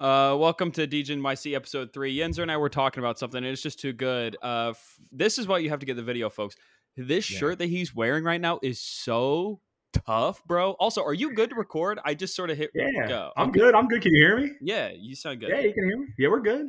Uh, welcome to DJ YC episode three. Yinzer and I were talking about something, and it's just too good. Uh, f- this is why you have to get the video, folks. This Yeah. shirt that he's wearing right now is so tough, bro. Also, are you good to record? I just sort of hit Yeah, go. I'm Okay. good. I'm good. Can you hear me? Yeah, you sound good, Yeah, you can hear me. Yeah, we're good.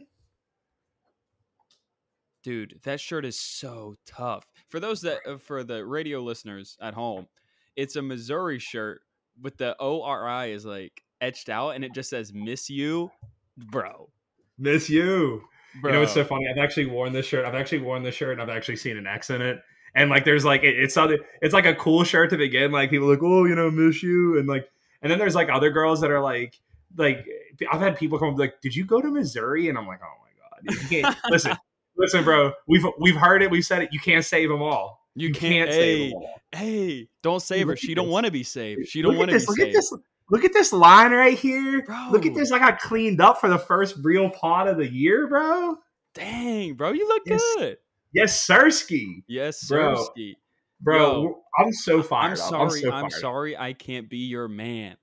dude. That shirt is so tough. For those that, uh, for the radio listeners at home, it's a Missouri shirt with the O R I is like etched out, and it just says "Miss You," bro. Miss you. Bro, You know what's so funny? I've actually worn this shirt. I've actually worn this shirt, and I've actually seen an X in it. And like, there's like, it, it's something. It's like a cool shirt to begin. Like people are like, oh, you know, miss you, and like, and then there's like other girls that are like, like I've had people come up like, did you go to Missouri? And I'm like, oh my god, you can't listen, listen, bro. We've we've heard it. We've said it. You can't save them all. you can't. save hey, them all. hey, don't save her. She don't want to be saved. She don't want to be Look saved. at this. Look at this line right here. Look at this. I got cleaned up for the first real pod of the year, bro. Dang, bro, you look Yes, good. Yes, Sirski. Yes, Bro, Sirski. Bro, Yo, I'm so fired I'm sorry. I'm I'm, so up. sorry. I can't be your man.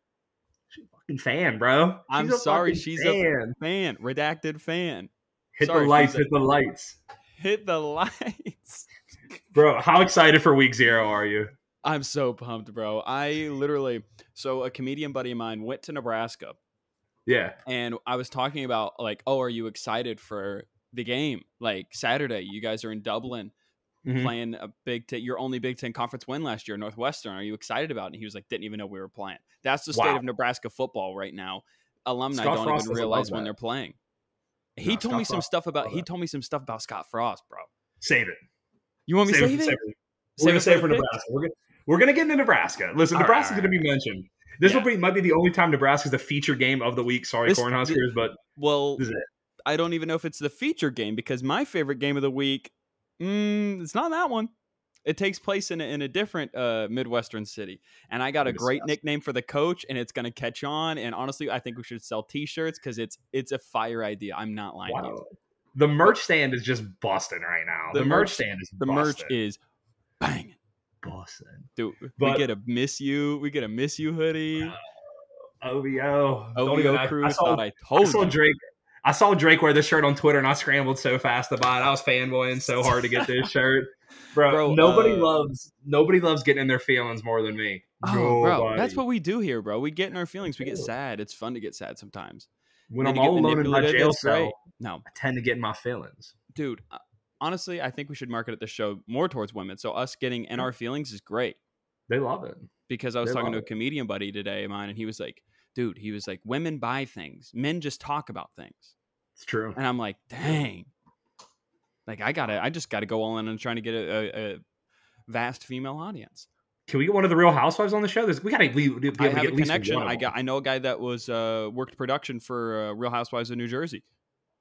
She fucking fan, bro. I'm a sorry, she's a- fan. Fan, redacted fan. Hit sorry, the lights. she's a- Hit the lights, Hit the lights. bro. How excited for week zero are you? I'm so pumped, bro. I literally, so a comedian buddy of mine went to Nebraska Yeah, and I was talking about like, oh, are you excited for the game? Like Saturday, you guys are in Dublin Mhm. playing a Big Ten, your only Big Ten conference win last year, Northwestern. Are you excited about it? And he was like, didn't even know we were playing. That's the state Wow. of Nebraska football right now. Alumni Scott don't Frost even realize when they're playing. He No, told Scott me some Frost stuff about. He told me some stuff about Scott Frost, bro. save it. You want me to Save save it. it? Save it. Save We're gonna it save for Nebraska. We're gonna we're gonna get into Nebraska. Listen, All right, Nebraska's all gonna be mentioned. This Yeah. will be might be the only time Nebraska's the feature game of the week. Sorry, This- Cornhuskers, but Well, This is it. I don't even know if it's the feature game because my favorite game of the week, mm, it's not that one. It takes place in a, in a different uh, midwestern city, and I got a great nickname for the coach, and it's gonna catch on. And honestly, I think we should sell T-shirts because it's it's a fire idea. I'm not lying wow. The merch stand is just busting right now. The The, merch merch- stand is The merch is banging. Busting. Dude, we But- get a miss you. We get a miss you hoodie. OVO. Don't even- OVO I- crew I saw, thought I I saw. Drake. I saw Drake wear this shirt on Twitter, and I scrambled so fast to buy it. I was fanboying so hard to get this shirt, bro. Bro, nobody uh, loves nobody loves getting in their feelings more than me. Oh, bro, that's what we do here, bro. We get in our feelings. We get sad. It's fun to get sad sometimes. when I'm get all alone in my manipulated, jail it's great. cell. No, I tend to get in my feelings. dude uh, honestly i think we should market at the show more towards women so us getting in our feelings is great They love it. because i was They talking to a it. comedian buddy today of mine and he was like dude he was like women buy things men just talk about things It's true. and i'm like dang like i gotta i just gotta go all in and trying to get a, a, a vast female audience Can we get one of the Real Housewives on the show? There's, we got to be able to i get have a connection i got i know a guy that was uh worked production for uh, real housewives of new jersey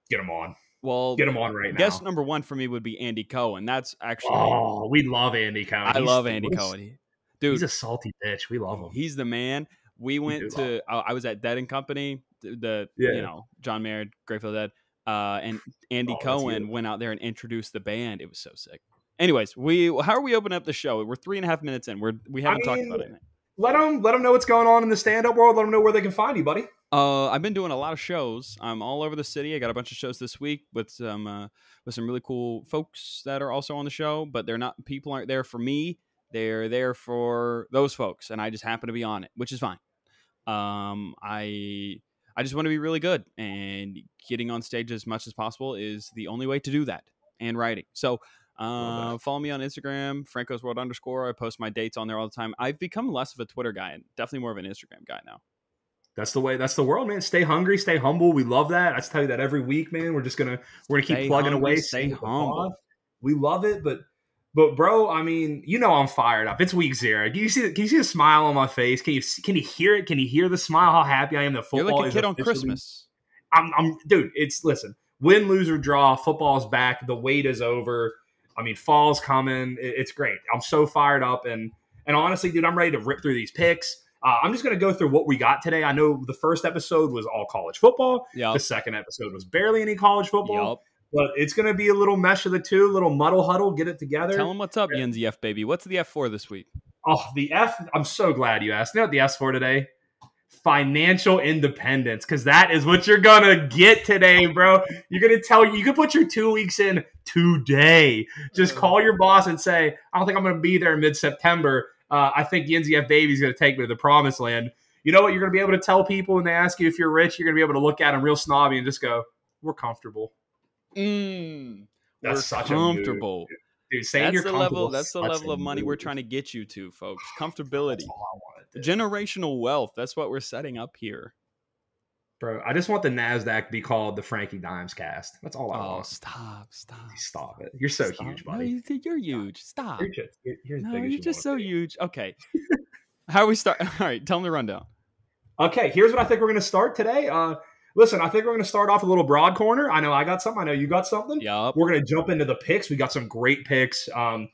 Get them on. Well Get them on right now. guest number one for me would be andy cohen that's actually Oh, we love Andy Cohen. i He's- love andy cohen dude He's a salty bitch. We love him. He's the man. We went do to. I I was at Dead and Company. The, Yeah. you know John Mayer, Grateful Dead, uh, and Andy Oh, Cohen went out there and introduced the band. It was so sick. Anyways, we how are we opening up the show? We're three and a half minutes in. We're we haven't talked about mean, anything. let them let them know what's going on in the stand up world. Let them know where they can find you, buddy. Uh, I've been doing a lot of shows. I'm all over the city. I got a bunch of shows this week with some uh, with some really cool folks that are also on the show. But they're not people aren't there for me. They're there for those folks, and I just happen to be on it, which is fine. Um, I I just want to be really good, and getting on stage as much as possible is the only way to do that. And writing. So. Uh, follow me on Instagram, Franco's World underscore. I post my dates on there all the time. I've become less of a Twitter guy and definitely more of an Instagram guy now. That's the way. That's the world, man. Stay hungry, stay humble. We love that. I tell you that every week, man. We're just gonna we're gonna keep Stay plugging hungry, away. stay humble. We love it, but but bro, I mean, you know, I'm fired up. It's week zero. Can you see? Can you see the smile on my face? Can you can you hear it? Can you hear the smile? How happy I am that You're football like a is kid on Christmas. I'm, I'm, dude. It's listen. Win, lose or draw. Football's back. The wait is over. I mean, fall's coming. It's great. I'm so fired up, and and honestly, dude, I'm ready to rip through these picks. Uh, I'm just gonna go through what we got today. I know the first episode was all college football. Yep. The second episode was barely any college football. Yup. But it's gonna be a little mesh of the two, little muddle huddle, get it together. Tell him what's up, Yeah. Yinzy F baby. What's the F for this week? Oh, the F. I'm so glad you asked. You know what the F's for today? financial independence because that is what you're gonna get today, bro. You're gonna tell you can put your two weeks in today. Just call your boss and say, I don't think I'm gonna be there mid September. Uh, I think Yinzy F Baby's gonna take me to the promised land. You know what? You're gonna be able to tell people when they ask you if you're rich. You're gonna be able to look at them real snobby and just go, "We're comfortable." Mm, That's we're such a comfortable. Dude, saying That's you're the comfortable. Level, that's the level of money we're trying to get you to, folks. Comfortability, That's all I generational wealth. That's what we're setting up here. Bro, I just want the Nasdaq to be called the Frankie Dimes cast. That's all I Oh, want. stop, stop. Stop it. You're so stop. huge, buddy. you- you're huge. Stop. You're just, you're, No, you're you just so huge. Okay. How we start? All right, tell them the rundown. Okay, here's what I think we're going to start today. Uh, listen, I think we're going to start off a little broad corner. I know I got something. I know you got something. Yeah. We're going to jump into the picks. We got some great picks. Um,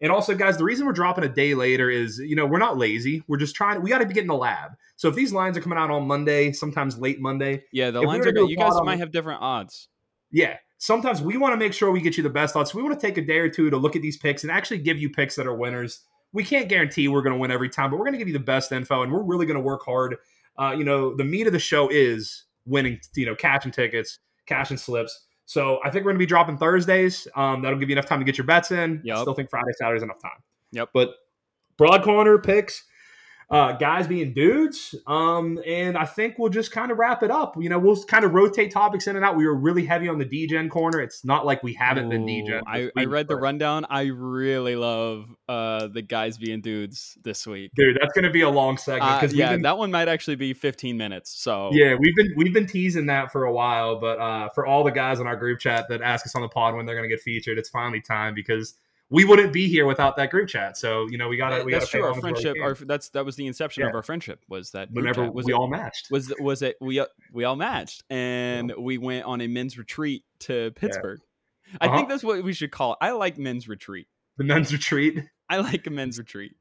and also, guys, the reason we're dropping a day later is, you know, we're not lazy. We're just trying. We got to be getting the lab. So if these lines are coming out on Monday, sometimes late Monday, Yeah, the If we lines are good. You guys on- might have different odds. yeah, sometimes we want to make sure we get you the best odds. So we want to take a day or two to look at these picks and actually give you picks that are winners. We can't guarantee we're going to win every time, but we're going to give you the best info, and we're really going to work hard. Uh, you know, the meat of the show is winning. You know, catching tickets, cashing slips. So I think we're going to be dropping Thursdays. Um, that'll give you enough time to get your bets in. I Yep. still think Friday, Saturday is enough time. Yep. But broad corner picks, uh, guys being dudes. Um, and I think we'll just kind of wrap it up. You know, we'll kind of rotate topics in and out. We were really heavy on the DGen corner. It's not like we haven't been Ooh, DGen. I, I read the rundown. I really love uh the guys being dudes this week. Dude, that's going to be a long segment Uh, because yeah, been, that one might actually be 15 minutes. So yeah, we've been we've been teasing that for a while. But uh, for all the guys in our group chat that ask us on the pod when they're going to get featured, it's finally time because we wouldn't be here without that group chat. So you know, we got to that's to true. Our friendship, our, that's that was the inception of our friendship. Was that whenever was we it, all matched. was was it we we all matched and we went on a men's retreat to Pittsburgh. I Uh-huh. think that's what we should call it. I like men's retreat. the men's retreat. I like a men's retreat.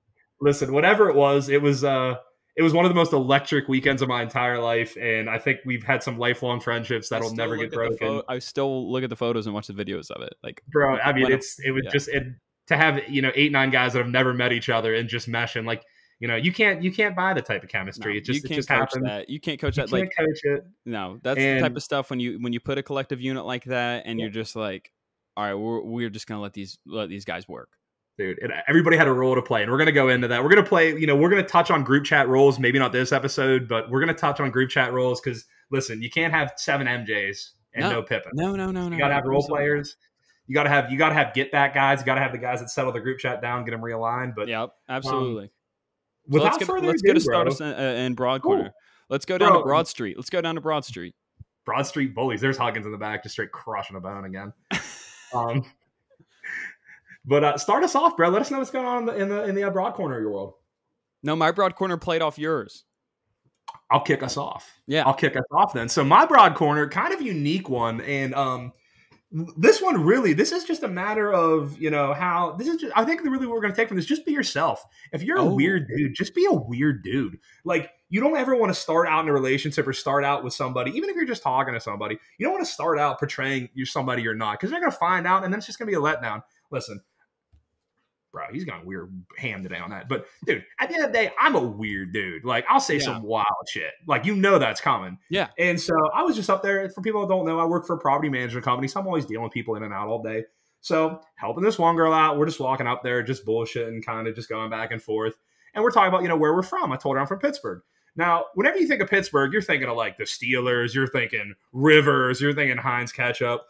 listen, whatever it was, it was uh it was one of the most electric weekends of my entire life, and I think we've had some lifelong friendships that'll never get broken. pho- I still look at the photos and watch the videos of it. Like, Bro, I mean, it's it was yeah. just it, to have you know eight nine guys that have never met each other and just mesh and like you know you can't you can't buy the type of no, chemistry. it just you can't just coach happens. that. You can't coach You that. can't Like, coach it, no, that's the type of stuff when you when you put a collective unit like that, and Yeah. you're just like, all right, we're we're just gonna let these let these guys work. Dude. And everybody had a role to play, and we're gonna go into that. We're gonna play. You know, we're gonna touch on group chat roles. Maybe not this episode, but we're gonna touch on group chat roles because listen, you can't have seven MJs and No. no, Pippin. No, no, no, no. You gotta have role players. You gotta have you gotta have get back guys. You gotta have the guys that settle the group chat down, get them realigned. But Yep, absolutely. So without let's get further let's ado, get a start bro, us in, uh, in Broad Cool. Corner. Let's go down Bro. to Broad Street. Let's go down to Broad Street. Broad Street Bullies. There's Huggins in the back, just straight crushing a bone again. um, but uh, start us off, bro. Let us know what's going on in the in the, in the uh, broad corner of your world. No, my Broad Corner played off yours. I'll kick us off. Yeah. I'll kick us off then. So my broad corner, kind of unique one, and um, this one really, this is just a matter of you know how this is. Just, I think the really what we're going to take from this, just be yourself. If you're a Oh. weird dude, just be a weird dude. Like you don't ever want to start out in a relationship or start out with somebody, even if you're just talking to somebody. You don't want to start out portraying you're somebody you're not, because they're going to find out, and then it's just going to be a letdown. Listen. Bro, he's gone weird ham today on that. But dude, at the end of the day, I'm a weird dude. Like I'll say Yeah. some wild shit. Like you know that's common. Yeah. And so I was just up there. For people that don't know, I work for a property management company, so I'm always dealing with people in and out all day. So helping this one girl out, we're just walking up there, just bullshitting, kind of just going back and forth. And we're talking about, you know, where we're from. I told her I'm from Pittsburgh. Now, whenever you think of Pittsburgh, you're thinking of like the Steelers, you're thinking Rivers, you're thinking Heinz ketchup.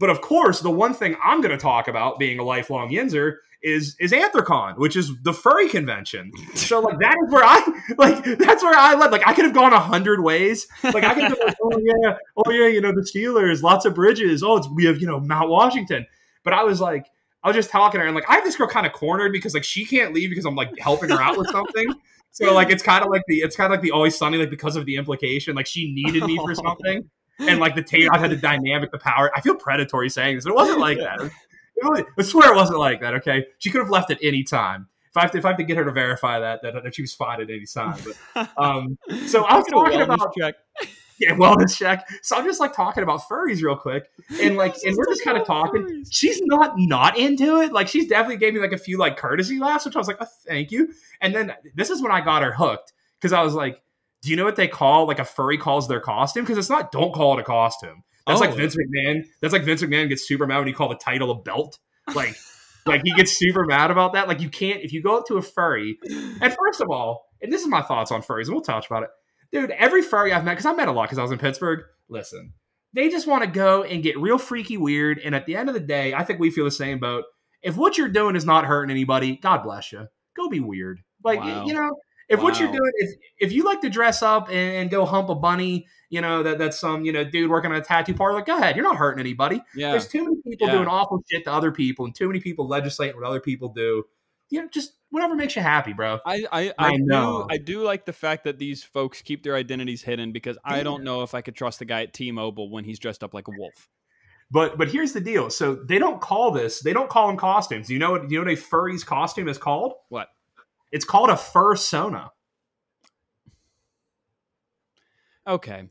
But of course, the one thing I'm going to talk about, being a lifelong Yinzer, is is Anthrocon, which is the furry convention. So like that is where I like that's where I led. Like I could have gone a hundred ways. Like I could have like, oh yeah, oh yeah, you know the Steelers, lots of bridges. Oh, it's we have you know Mount Washington. But I was like, I was just talking to her, and like I have this girl kind of cornered because like she can't leave because I'm like helping her out with something. So like it's kind of like the it's kind of like the always sunny like because of the implication like she needed me for something and like the I had the dynamic the power I feel predatory saying this but it wasn't like that was, I swear it wasn't like that okay she could have left at any time if I have to if I have to get her to verify that that, that she was fine at any time but um so I was talking about check. yeah, wellness check. So I'm just like talking about furries real quick, and like, and we're just kind of talking. She's not not into it. Like, she's definitely gave me like a few like courtesy laughs, which I was like, oh, thank you. And then this is when I got her hooked because I was like, Do you know what they call like a furry calls their costume? Because it's not don't call it a costume. That's Oh. like Vince McMahon. That's like Vince McMahon gets super mad when you call the title a belt. Like, like he gets super mad about that. Like you can't if you go up to a furry. And first of all, and this is my thoughts on furries, and we'll touch about it, dude. Every furry I've met, because I met a lot because I was in Pittsburgh. Listen, they just want to go and get real freaky weird. And at the end of the day, I think we feel the same boat. If what you're doing is not hurting anybody, God bless you. Go be weird. Like Wow. you know, if what you're doing, if if you like to dress up and, and go hump a bunny, you know that that's some you know dude working on a tattoo parlor. Go ahead, you're not hurting anybody. Yeah. There's too many people Yeah. doing awful shit to other people, and too many people legislating what other people do. You know, just whatever makes you happy, bro. I I, I I, know. do I do like the fact that these folks keep their identities hidden because I don't know if I could trust the guy at T-Mobile when he's dressed up like a wolf. But but here's the deal. So they don't call this. They don't call them costumes. You know what? You know what a furry's costume is called? What? It's called a fursona. Okay.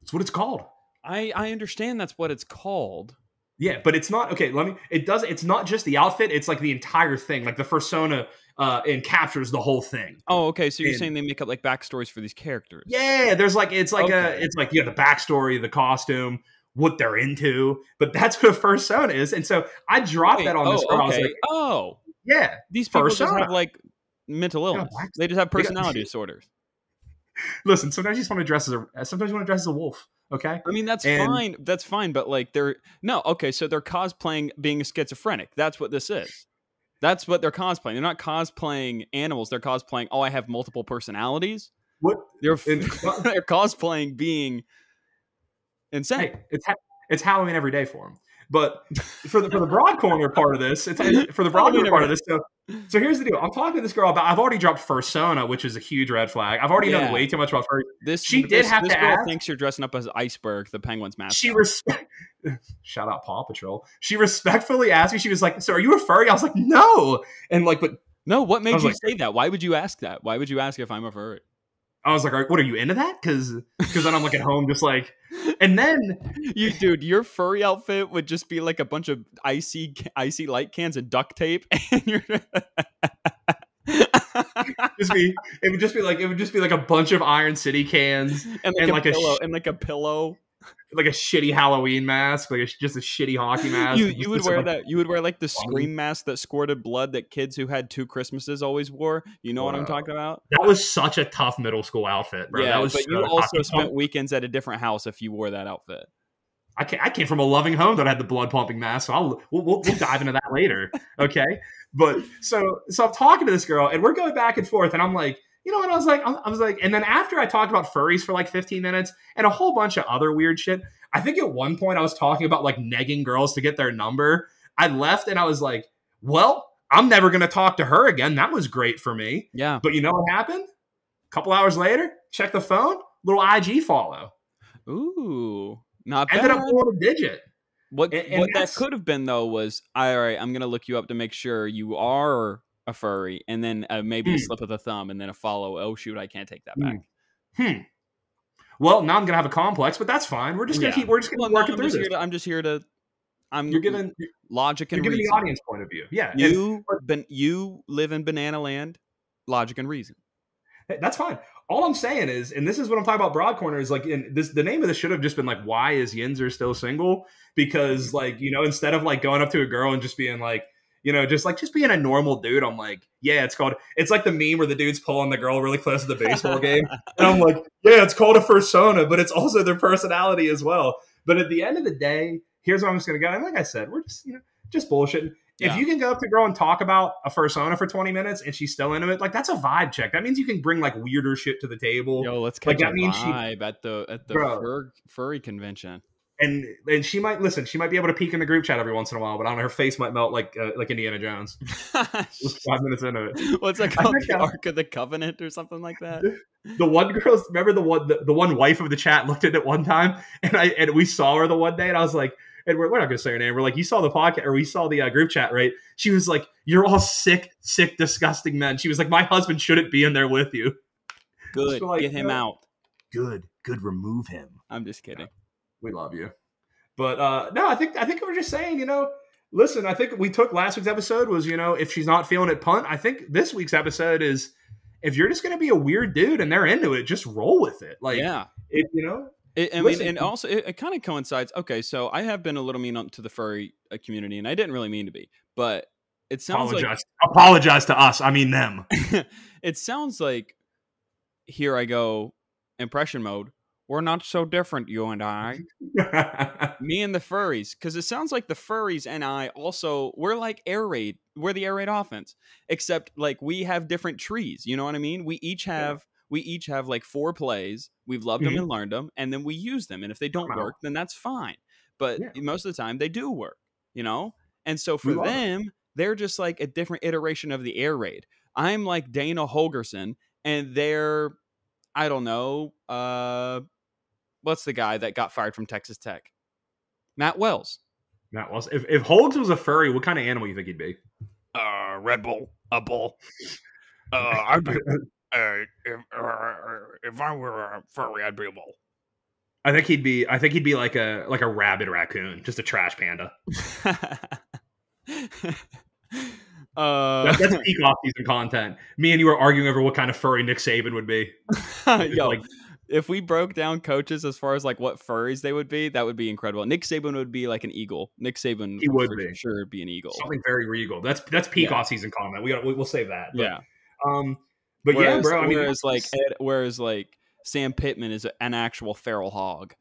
That's what it's called. I I understand that's what it's called. Yeah, but it's not okay. Let me. It does. It's not just the outfit. It's like the entire thing. Like the fursona uh, and captures the whole thing. Oh, okay. So you're And- saying they make up like backstories for these characters? Yeah, there's like it's like a it's like yeah the backstory, the costume, what they're into. But that's what a fursona is. And so I dropped Wait, that on this oh, girl. I was okay. like, oh, yeah. these people just have like mental illness. They just have personality disorders. Listen, sometimes you just want to dress as a sometimes you want to dress as a wolf. Okay. I mean, that's And- fine. That's fine. But like, they're no okay. So they're cosplaying being a schizophrenic. That's what this is. That's what they're cosplaying. They're not cosplaying animals. They're cosplaying. Oh, I have multiple personalities. What? They're And- they're cosplaying being insane. Hey, it's ha- it's Halloween every day for them. But for the for the broad corner part of this, it's for the broad corner part of this. So, so here's the deal. I'm talking to this girl about. I've already dropped Fursona, which is a huge red flag. I've already Yeah. known way too much about furry. This She did this, have this to girl ask- thinks you're dressing up as Iceburgh, the Penguins mascot. She respect. Shout out Paw Patrol. She respectfully asked me. She was like, "So are you a furry?" I was like, "No." And like, but no, what made you like- say that? Why would you ask that? Why would you ask if I'm a furry? I was like, "Are- "What are you into that?" Because because then I'm like at home, just like, and then You dude, your furry outfit would just be like a bunch of icy icy light cans and duct tape, and you're. just be it would just be like it would just be like a bunch of Iron City cans, and like, and a like a pillow, sh- and like a pillow. Like a shitty Halloween mask, like a, just a shitty hockey mask. You you would wear like, that. You would wear like the scream mask that squirted blood that kids who had two Christmases always wore. You know what I'm talking about? That was such a tough middle school outfit, bro. yeah, that was but you also spent weekends at a different house if you wore that outfit. I came, I came from a loving home that had the blood pumping mask, so I'll we'll, we'll, we'll dive into that later. Okay, but so so I'm talking to this girl, and we're going back and forth, and I'm like, you know what? I was like, I was like, and then after I talked about furries for like 15 minutes and a whole bunch of other weird shit, I think at one point I was talking about like negging girls to get their number. I left and I was like, well, I'm never gonna talk to her again. That was great for me. Yeah. But you know what happened? A couple hours later, check the phone, little IG follow. Ooh, not bad. Ended up blowing a digit. What And- and what that could have been though was all right. I'm gonna look you up to make sure you are a furry, and then uh, maybe a Hmm. slip of the thumb, and then a follow. Oh shoot, I can't take that Hmm. back. Hmm. Well, now I'm gonna have a complex, but that's fine. We're just gonna Yeah. keep. We're just gonna Well, keep no, through just this. to. I'm just here to. I'm You're giving. logic You're and giving reason. the audience point of view. Yeah, You ben, you live in banana land. Logic and reason. that's fine. All I'm saying is, and this is what I'm talking about. Broad corner is like, in this. The name of this should have just been like, "Why is Yinzer still single?" Because like you know, instead of like going up to a girl and just being like, you know, just like just being a normal dude, I'm like, yeah, it's called. It's like the meme where the dude's pulling the girl really close to the baseball game. And I'm like, yeah, it's called a persona, but it's also their personality as well. But at the end of the day, here's where I'm just gonna go. And like I said, we're just you know just bullshitting. Yeah. If you can go up to girl and talk about a persona for 20 minutes and she's still into it, like that's a vibe check. That means you can bring like weirder shit to the table. Yo, let's Like, catch that a means she- vibe at the at the fur, furry convention. And and she might listen, she might be able to peek in the group chat every once in a while, but I don't know, her face might melt like uh, like Indiana Jones. Five minutes into it. What's that called? The Ark of the Covenant or something like that. The one girl, remember the one the, the one wife of the chat looked at it one time, and I and we saw her the one day, and I was like, and we're, we're not gonna say her name. We're like, you saw the podcast or we saw the uh, group chat, right? She was like, "You're all sick, sick, disgusting men." She was like, "My husband shouldn't be in there with you." Good, like, get him you know- out. Good, good, remove him. I'm just kidding. We love you, but uh no, I think I think we're just saying, you know. Listen, I think we took last week's episode was, you know, if she's not feeling it, punt. I think this week's episode is if you're just gonna be a weird dude and they're into it, just roll with it. Like, yeah. it, you know, It, I Listen- mean, and also it, it kind of coincides. Okay, so I have been a little mean on- to the furry uh, community, and I didn't really mean to be, but it sounds like apologize. apologize to us. I mean them. it sounds like here I go impression mode. We're not so different, you and I. Me and the furries, because it sounds like the furries and I also we're like air raid. We're the air raid offense, except like we have different trees. You know what I mean? We each have we each have like four plays. We've loved them Mhm. and learned them, and then we use them. And if they don't Wow. work, then that's fine. But Yeah. most of the time, they do work. You know, and so for it. them, they're just like a different iteration of the air raid. I'm like Dana Holgorsen, and they're I don't know. Uh, what's the guy that got fired from Texas Tech? Matt Wells. Matt Wells. If if Holmes was a furry, what kind of animal you think he'd be? Uh, Red Bull, a bull. Uh, I'd be uh, if, uh, if I were a furry, I'd be a bull. I think he'd be. I think he'd be like a like a rabid raccoon, just a trash panda. uh, That, that's peak off season content. Me and you were arguing over what kind of furry Nick Saban would be. yo, Like- if we broke down coaches as far as like what furries they would be, that would be incredible. Nick Saban would be like an eagle. Nick Saban, He would for be. sure be an eagle. Something very regal. That's that's peak Yeah. off season comment. We got we, we'll save that. But, Yeah, Um. But whereas, yeah, bro. I mean, whereas like Ed, whereas like Sam Pittman is an actual feral hog.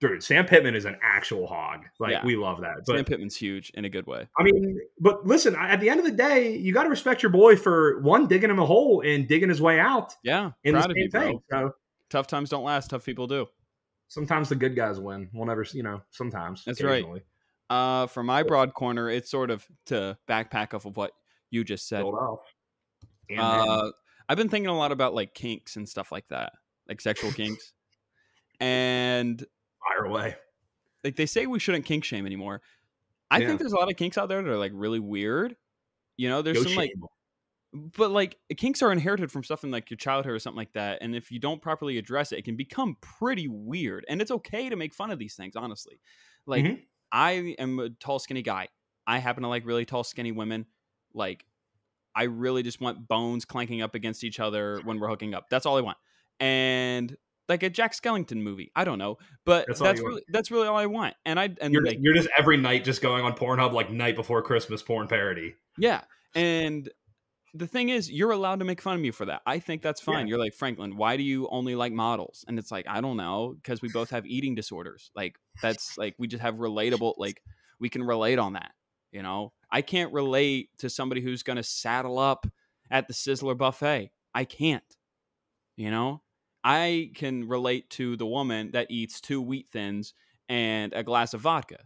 dude, Sam Pittman is an actual hog. Like Yeah. we love that. But Sam Pittman's huge in a good way. I mean, but listen, at the end of the day, you got to respect your boy for one digging him a hole and digging his way out Yeah, in the same you, bro. thing. So Tough times don't last. Tough people do. sometimes the good guys win. We'll never, you know, sometimes. That's right. Uh, for my broad corner, it's sort of to backpack off of what you just said. Off. Uh, I've been thinking a lot about like kinks and stuff like that, like sexual kinks, and fire away. like they say we shouldn't kink shame anymore. I Yeah. think there's a lot of kinks out there that are like really weird. You know, there's Go some like, shame. But like kinks are inherited from stuff in like your childhood or something like that, and if you don't properly address it, it can become pretty weird. And it's okay to make fun of these things, honestly. Like Mhm. I am a tall, skinny guy. I happen to like really tall, skinny women. Like, I really just want bones clanking up against each other when we're hooking up. That's all I want. And like a Jack Skellington movie. I don't know, but That's that's, really that's really all I want. And I and You're, like you're just every night just going on Pornhub like night before Christmas porn parody. yeah. And the thing is, you're allowed to make fun of me for that. I think that's fine. Yeah. You're like Franklin. Why do you only like models? And it's like I don't know because we both have eating disorders. Like that's like we just have relatable. Like we can relate on that. You know, I can't relate to somebody who's going to saddle up at the Sizzler buffet. I can't. You know, I can relate to the woman that eats two wheat thins and a glass of vodka.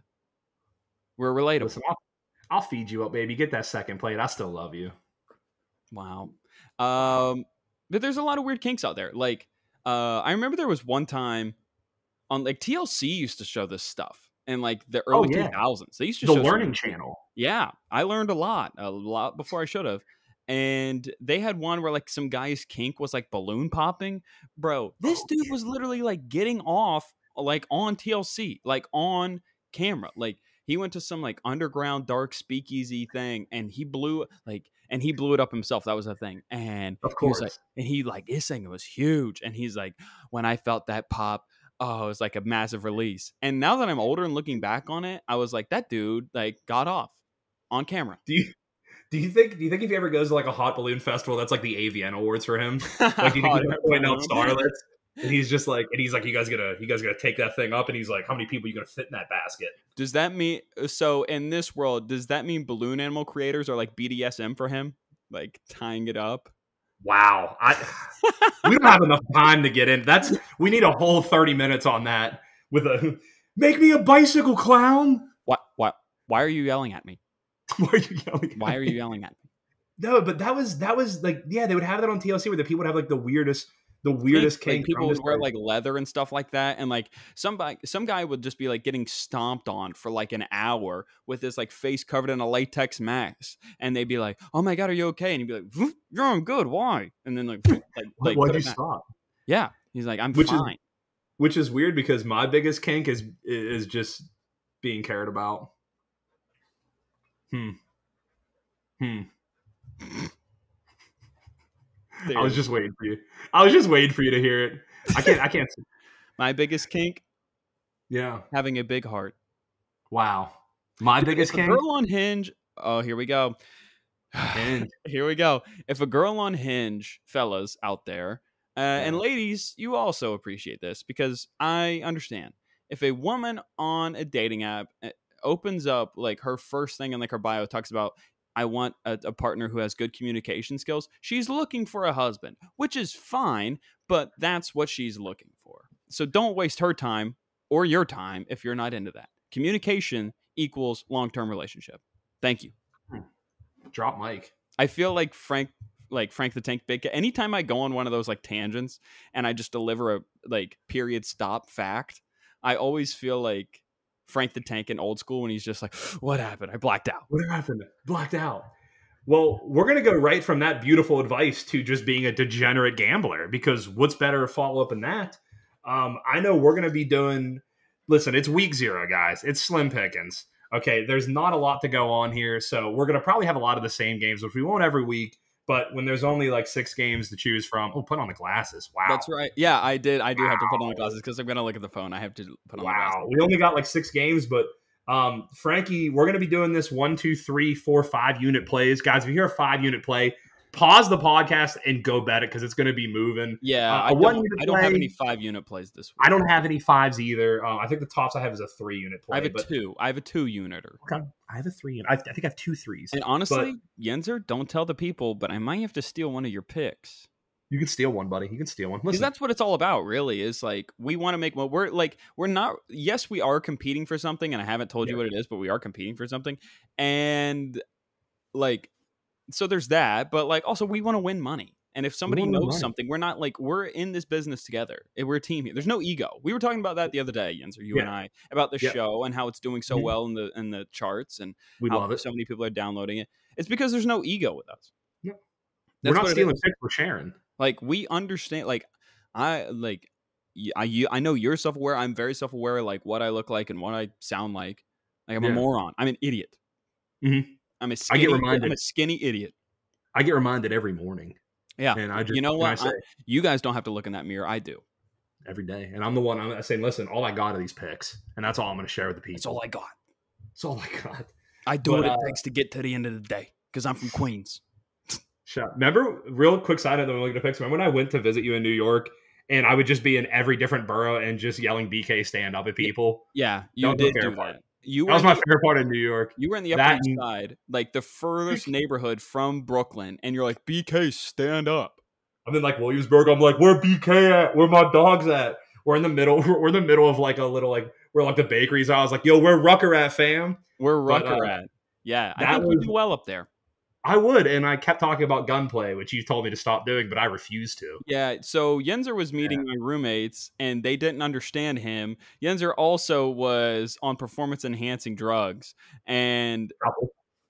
We're relatable. Listen, I'll, I'll feed you up, baby. Get that second plate. I still love you. Wow. Um, but there's a lot of weird kinks out there. Like, uh, I remember there was one time on like TLC used to show this stuff in like the Oh, early yeah. 2000s. They used to The Learning Channel. Yeah, I learned a lot, a lot before I should have. And they had one where like some guy's kink was like balloon popping. Bro, this Oh, dude was literally like getting off like on TLC, like on camera. Like he went to some like underground dark speakeasy thing and he blew like and he blew it up himself. That was a thing. And Of he course. like and he like his thing was huge. And he's like, when I felt that pop, oh, it was like a massive release. And now that I'm older and looking back on it, I was like, that dude like got off on camera. do you do you think do you think if he ever goes to like a hot balloon festival, that's like the AVN awards for him? Like do you think he's oh, pointing out balloon. starlets? And he's just like, and he's like, you guys gonna, you guys gonna take that thing up? And he's like, how many people you gonna fit in that basket? Does that mean so in this world, does that mean balloon animal creators are like BDSM for him? Like tying it up? Wow, I we don't have enough time to get in. That's we need a whole thirty minutes on that with a make me a bicycle clown. What what why are you yelling at me? Why are you yelling? at Why are you yelling at me? No, but that was that was like yeah, they would have that on TLC where the people would have like the weirdest, the weirdest Like, kink. people would wear like, leather and stuff like that, and like somebody, some guy would just be like getting stomped on for like an hour with his like face covered in a latex mask, and they'd be like, "Oh my god, are you okay?" And he'd be like, "Hmm, "Yeah, I'm good. Why?" And then like, like, like why'd you stop? Yeah, he's like, "I'm Which is- fine." Which is weird because my biggest kink is is just being cared about. Hmm. Hmm. I was just waiting for you. I was just waiting for you to hear it. I can't. I can't. My biggest kink, Yeah. having a big heart. Wow. My biggest kink. girl on Hinge. Oh, here we go. Hinge. here we go. If a girl on Hinge, fellas out there, uh, and ladies, you also appreciate this because I understand. If a woman on a dating app uh, opens up like her first thing in like her bio talks about I want a, a partner who has good communication skills, she's looking for a husband, which is fine, but that's what she's looking for. So don't waste her time or your time if you're not into that. Communication equals long-term relationship. Thank you. Hmm. Drop mic. I feel like Frank like Frank the Tank Big anytime I go on one of those like tangents and I just deliver a like period stop fact, I always feel like Frank the Tank in old school when he's just like, What happened? I blacked out. What happened? Blacked out. Well, we're gonna go right from that beautiful advice to just being a degenerate gambler because what's better to follow up in that? Um, I know we're gonna be doing. Listen, it's week zero, guys. It's slim pickings. Okay, there's not a lot to go on here, so we're gonna probably have a lot of the same games, which we won't every week. But when there's only like six games to choose from, oh, put on the glasses. Wow, That's right. Yeah, I did. I do have to put on the glasses because I'm gonna look at the phone. I have to put on the glasses. Wow, we only got like six games, but um, Frankie, we're gonna be doing this one, two, three, four, five unit plays, guys. If you hear a five unit play, pause the podcast and go bet it because it's gonna be moving. Yeah, Uh, I don't, I don't have any five unit plays this week. I don't have any fives either. Uh, I think the tops I have is a three unit play. I have a but two. I have a two uniter. Okay, I have a three. I, I think I have two threes. And honestly, Yinzer, don't tell the people, but I might have to steal one of your picks. You can steal one, buddy. You can steal one. Because that's what it's all about, really. Is like we want to make well, we're like we're not. Yes, we are competing for something, and I haven't told you what it is, but we are competing for something, and like so there's that. But like also we want to win money, and if somebody knows money. something, we're not like we're in this business together. We're a team here. There's no ego. We were talking about that the other day, Yinzer, you and I, about the Yeah. show and how it's doing so Mhm. well in the in the charts, and we how love it. so many people are downloading it. It's because there's no ego with us. Yeah. That's we're not stealing is. We're sharing. Like we understand. Like I like. I you, I know you're self aware. I'm very self aware. Like what I look like and what I sound like. Like I'm Yeah. a moron. I'm an idiot. Mhm. I'm a I skinny. get I'm a skinny idiot. I get reminded every morning. Yeah. and I just You know I what? say, I- You guys don't have to look in that mirror. I do. every day, and I'm the one. I'm saying, listen, all I got are these picks, and that's all I'm going to share with the people. That's all I got. That's all I got. I do But, what it uh, takes to get to the end of the day because I'm from Queens. Shut. Remember, real quick side that we're looking at picks. Remember when I went to visit you in New York, and I would just be in every different borough and just yelling BK stand up at people. Yeah, you my did do that. You That were was my the- favorite part of New York. You were in the Upper East Side, like the furthest neighborhood from Brooklyn, and you're like, BK, stand up. I'm in like Williamsburg. I'm like, where BK at? Where my dogs at? We're in the middle. We're in the middle of like a little like where like the bakeries. are. I was like, yo, where Rucker at, fam? Where But, Rucker uh, at? Yeah, I think was- do well up there. I would, and I kept talking about gunplay, which you told me to stop doing, but I refused to. Yeah, so Yinzer was meeting my roommates and they didn't understand him. Yinzer also was on performance enhancing drugs and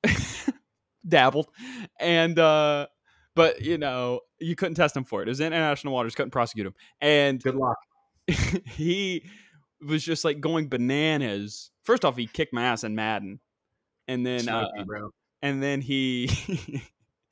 dabbled. And uh but you know, you couldn't test him for it. It was international waters, couldn't prosecute him. And Good luck. he was just like going bananas. First off, he kicked my ass in Madden. And then uh, bro. And then he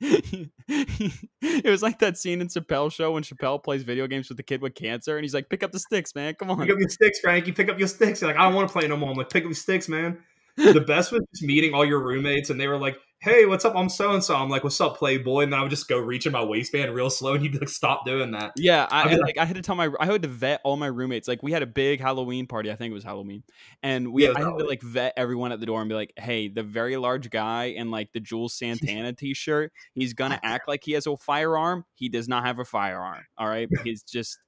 it was like that scene in Chappelle show when Chappelle plays video games with the kid with cancer and he's like, pick up the sticks, man. Come on. Pick up your sticks, Frankie. Pick up your sticks. You're like, I don't want to play no more. I'm like, pick up your sticks, man. The best was just meeting all your roommates, and they were like, "Hey, what's up? I'm so and so." I'm like, "What's up, Playboy?" And then I would just go reach in my waistband real slow, and you'd be like, "Stop doing that." Yeah, I, I- like- like I had to tell my I had to vet all my roommates. Like we had a big Halloween party. I think it was Halloween, and we Yeah, I had to like vet everyone at the door and be like, "Hey, the very large guy in like the Juelz Santana T-shirt, he's gonna act like he has a firearm. He does not have a firearm. All right, he's just,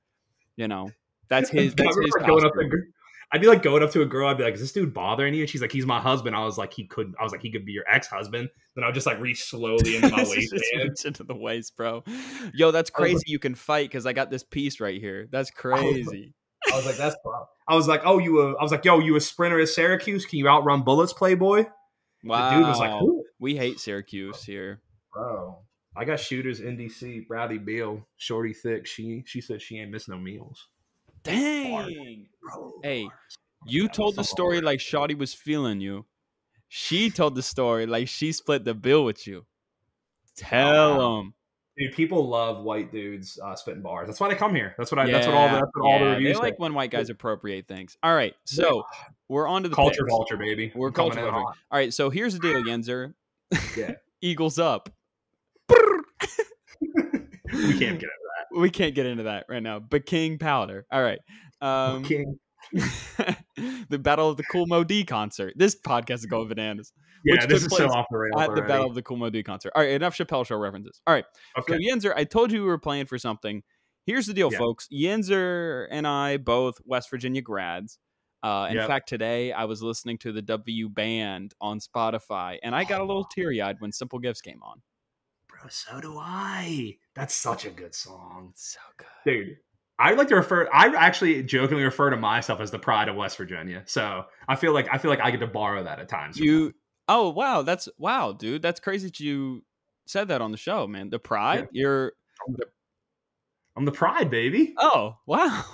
you know, that's his. That's his. going up. I'd be like going up to a girl. I'd be like, "Is this dude bothering you?" And she's like, "He's my husband." I was like, "He couldn't." I was like, "He could be your ex husband." Then I would just like reach slowly into my waistband. into the waist, bro. Yo, that's crazy. like- you can fight because I got this piece right here. That's crazy. I was like, "That's." I was like, "Oh, you a?" I was like, "Yo, you a sprinter at Syracuse? Can you outrun bullets, Playboy?" Wow. The dude was like, "Who?" we hate Syracuse here. Bro, I got shooters in DC. Bradley Beal, shorty thick. She she said she ain't miss no meals. Dang. Bro, Hey, you told the story like Shotty was feeling you. She told the story like she split the bill with you. Tell him. Dude, people love white dudes uh, spitting bars. That's why they come here. That's what I. that's what all. The, that's what all the reviews. They like say. when white guys appropriate things. All right, so we're on to the culture picks. vulture, baby. We're coming culture vulture. All right, so here's the deal, Yinzer. Yeah. Eagles up. we can't get We can't get into that right now. But King Powder. All right. Um, King. the Battle of the Kool Moe Dee concert. This podcast is going bananas. Yeah, this is so off the rails At the. Battle of the Kool Moe Dee concert. All right, enough Chappelle Show references. All right. okay. So Yinzer, I told you we were playing for something. Here's the deal, Yeah. folks. Yinzer and I both West Virginia grads. Uh, in Yep. fact, today I was listening to the W Band on Spotify, and I got a little teary eyed when Simple Gifts came on. Bro, so do I. That's such a good song, So good. dude. I like to refer. I actually jokingly refer to myself as the pride of West Virginia. So I feel like I feel like I get to borrow that at times. You, oh wow, that's wow, dude. That's crazy that you said that on the show, man. The pride, you're. I'm the pride, baby, Oh wow.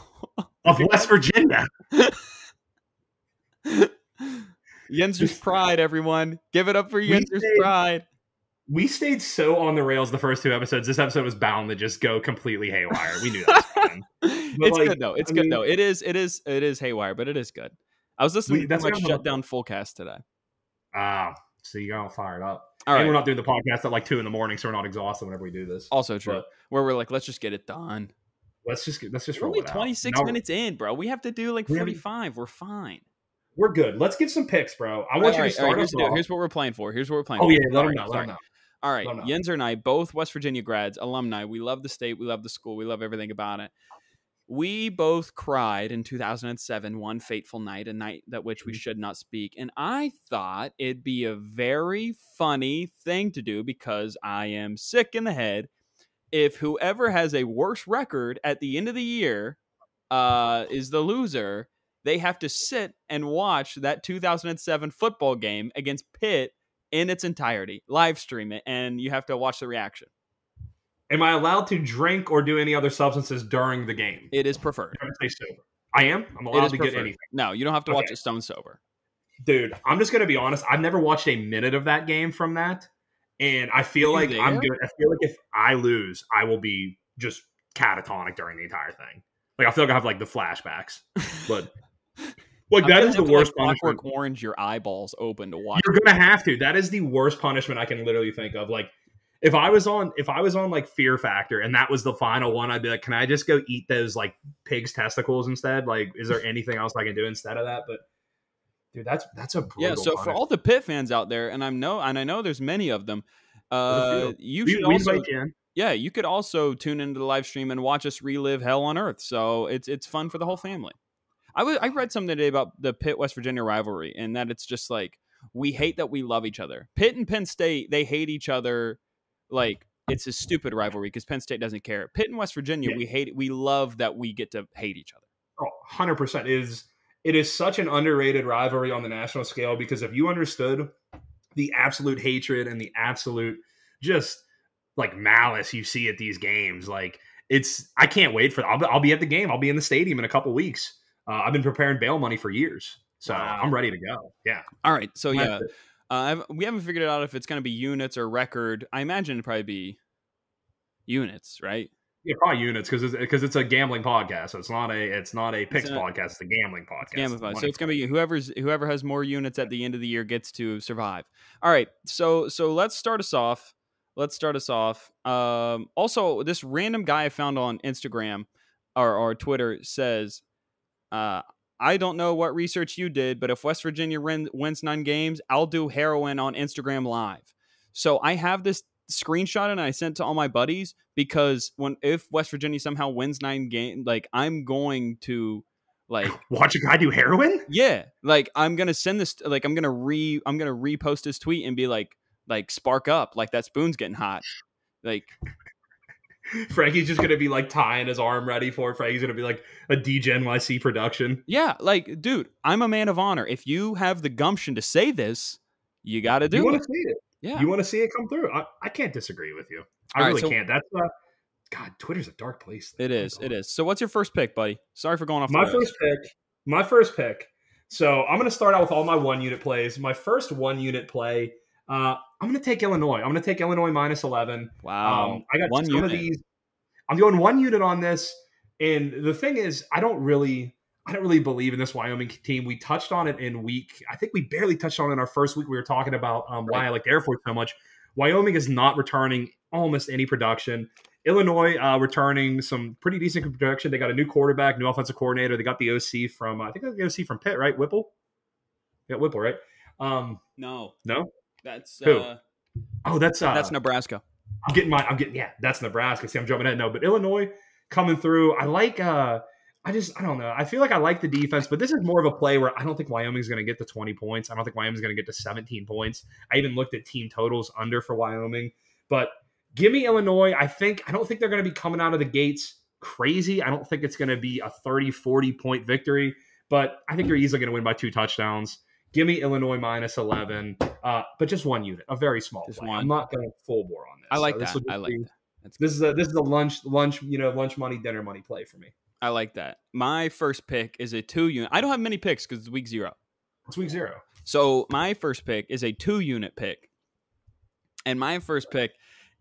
of West Virginia. Yinzer's pride, everyone. Give it up for Yinzer's pride. We stayed so on the rails the first two episodes. This episode was bound to just go completely haywire. We knew that. Was it's like, good though. It's I good mean- though. It is. It is. It is haywire, but it is good. I was listening We- to that's like shut down full cast today. Ah, so you got all fired up. All right. and we're not doing the podcast at like two in the morning, so we're not exhausted whenever we do this. Also true. But Where we're like, let's just get it done. let's just let's just We're roll only out. 26 minutes in, bro. We have to do like 45. We're fine. We're good. Let's give some picks, bro. I All want you right, to all right, start here's, us off. here's what we're playing for. Here's what we're playing Oh for. yeah, let them know. Let them know. All right, know. Yinzer and I, both West Virginia grads, alumni. We love the state. We love the school. We love everything about it. We both cried in 2007, one fateful night, a night that which we Mhm. should not speak. And I thought it'd be a very funny thing to do because I am sick in the head. If whoever has a worse record at the end of the year uh, is the loser, they have to sit and watch that 2007 football game against Pitt in its entirety, live stream it, and you have to watch the reaction. Am I allowed to drink or do any other substances during the game? It is preferred. I'm sober. I am. I'm allowed to preferred. get anything. No, you don't have to watch it stone sober. Dude, I'm just gonna be honest. I've never watched a minute of that game from that, and I feel like I'm there? good. I feel like if I lose, I will be just catatonic during the entire thing. Like I feel like I have like the flashbacks, but like I'm that the to, worst like, punishment. Orange your eyeballs open to watch. You're gonna have to. That is the worst punishment I can literally think of. Like if I was on if I was on like Fear Factor and that was the final one, I'd be like, can I just go eat those like pig's testicles instead? Like, is there anything else I can do instead of that? But dude, that's that's a brutal Yeah, so for all the pit fans out there, and I know, and I know there's many of them. Uh, you we, should we also, yeah, you could also tune into the live stream and watch us relive hell on earth. So it's it's fun for the whole family. I was I read something today about the Pitt West Virginia rivalry, and that it's just like we hate that we love each other. Pitt and Penn State they hate each other, like it's a stupid rivalry because Penn State doesn't care. Pitt and West Virginia Yeah. we hate we love that we get to hate each other. Oh, 100% It is it is such an underrated rivalry on the national scale because if you understood the absolute hatred and the absolute just like malice you see at these games like it's i can't wait for i'll, I'll be at the game i'll be in the stadium in a couple weeks uh, i've been preparing bail money for years so Wow. i'm ready to go yeah All right, so That's yeah, it. uh, we haven't figured it out if it's going to be units or record. I imagine it'd probably be units, right? yeah probably units because it's because it's a gambling podcast so it's not a it's not a picks a- podcast it's a gambling podcast Gamma It's. So it's gonna be whoever's whoever has more units at the end of the year gets to survive. All right. So so let's start us off. Let's start us off. Um, also, this random guy I found on Instagram or, or Twitter says, uh, "I don't know what research you did, but if West Virginia win, wins nine games, I'll do heroin on Instagram Live." So I have this screenshot and I sent to all my buddies because when if West Virginia somehow wins nine games, like I'm going to like watch a guy do heroin yeah, like I'm gonna send this, like I'm gonna re, I'm gonna repost his tweet and be like, like spark up, like that spoon's getting hot, like Frankie's just gonna be like tying his arm ready for it. Frankie's gonna be like a DJ NYC production. yeah, like dude, I'm a man of honor. If you have the gumption to say this, you got to do you want it. to see it. Yeah, You want to see it come through. I, I can't disagree with you. I All right, really so- can't. That's uh, God. Twitter's a dark place. it is, it is. So what's your first pick, buddy? Sorry for going off. My first pick. My first pick. So I'm going to start out with all my one unit plays. My first one unit play. Uh, I'm going to take Illinois. I'm going to take Illinois minus 11. Wow. Um, I got One unit. of these. I'm going one unit on this. And the thing is, I don't really, I don't really believe in this Wyoming team. We touched on it in week. I think we barely touched on it in our first week. We were talking about um, why I like the Air Force so much. Wyoming is not returning almost any production. Illinois uh, returning some pretty decent production. They got a new quarterback, new offensive coordinator. They got the OC from I think the OC from Pitt, right? Whipple. Yeah, Whipple, right? Um, no, no. That's Who? uh, Oh, that's uh, that's Nebraska. I'm getting my. I'm getting yeah. That's Nebraska. See, I'm jumping ahead. No, but Illinois coming through. I like. uh I just I don't know. I feel like I like the defense, but this is more of a play where I don't think Wyoming's going to get to 20 points. I don't think Wyoming's going to get to 17 points. I even looked at team totals under for Wyoming, but give me Illinois. I think I don't think they're going to be coming out of the gates crazy. I don't think it's going to be a 30 40 point victory, but I think they're easily going to win by two touchdowns. Give me Illinois minus 11, uh, but just one unit, a very small Just play. one. I'm not going full bore on this. I like So this that. just I like be- that. That's This is a this is a lunch lunch you know lunch money dinner money play for me. I like that. My first pick is a two unit. I don't have many picks because it's week zero. It's week zero. So my first pick is a two unit pick. And my first pick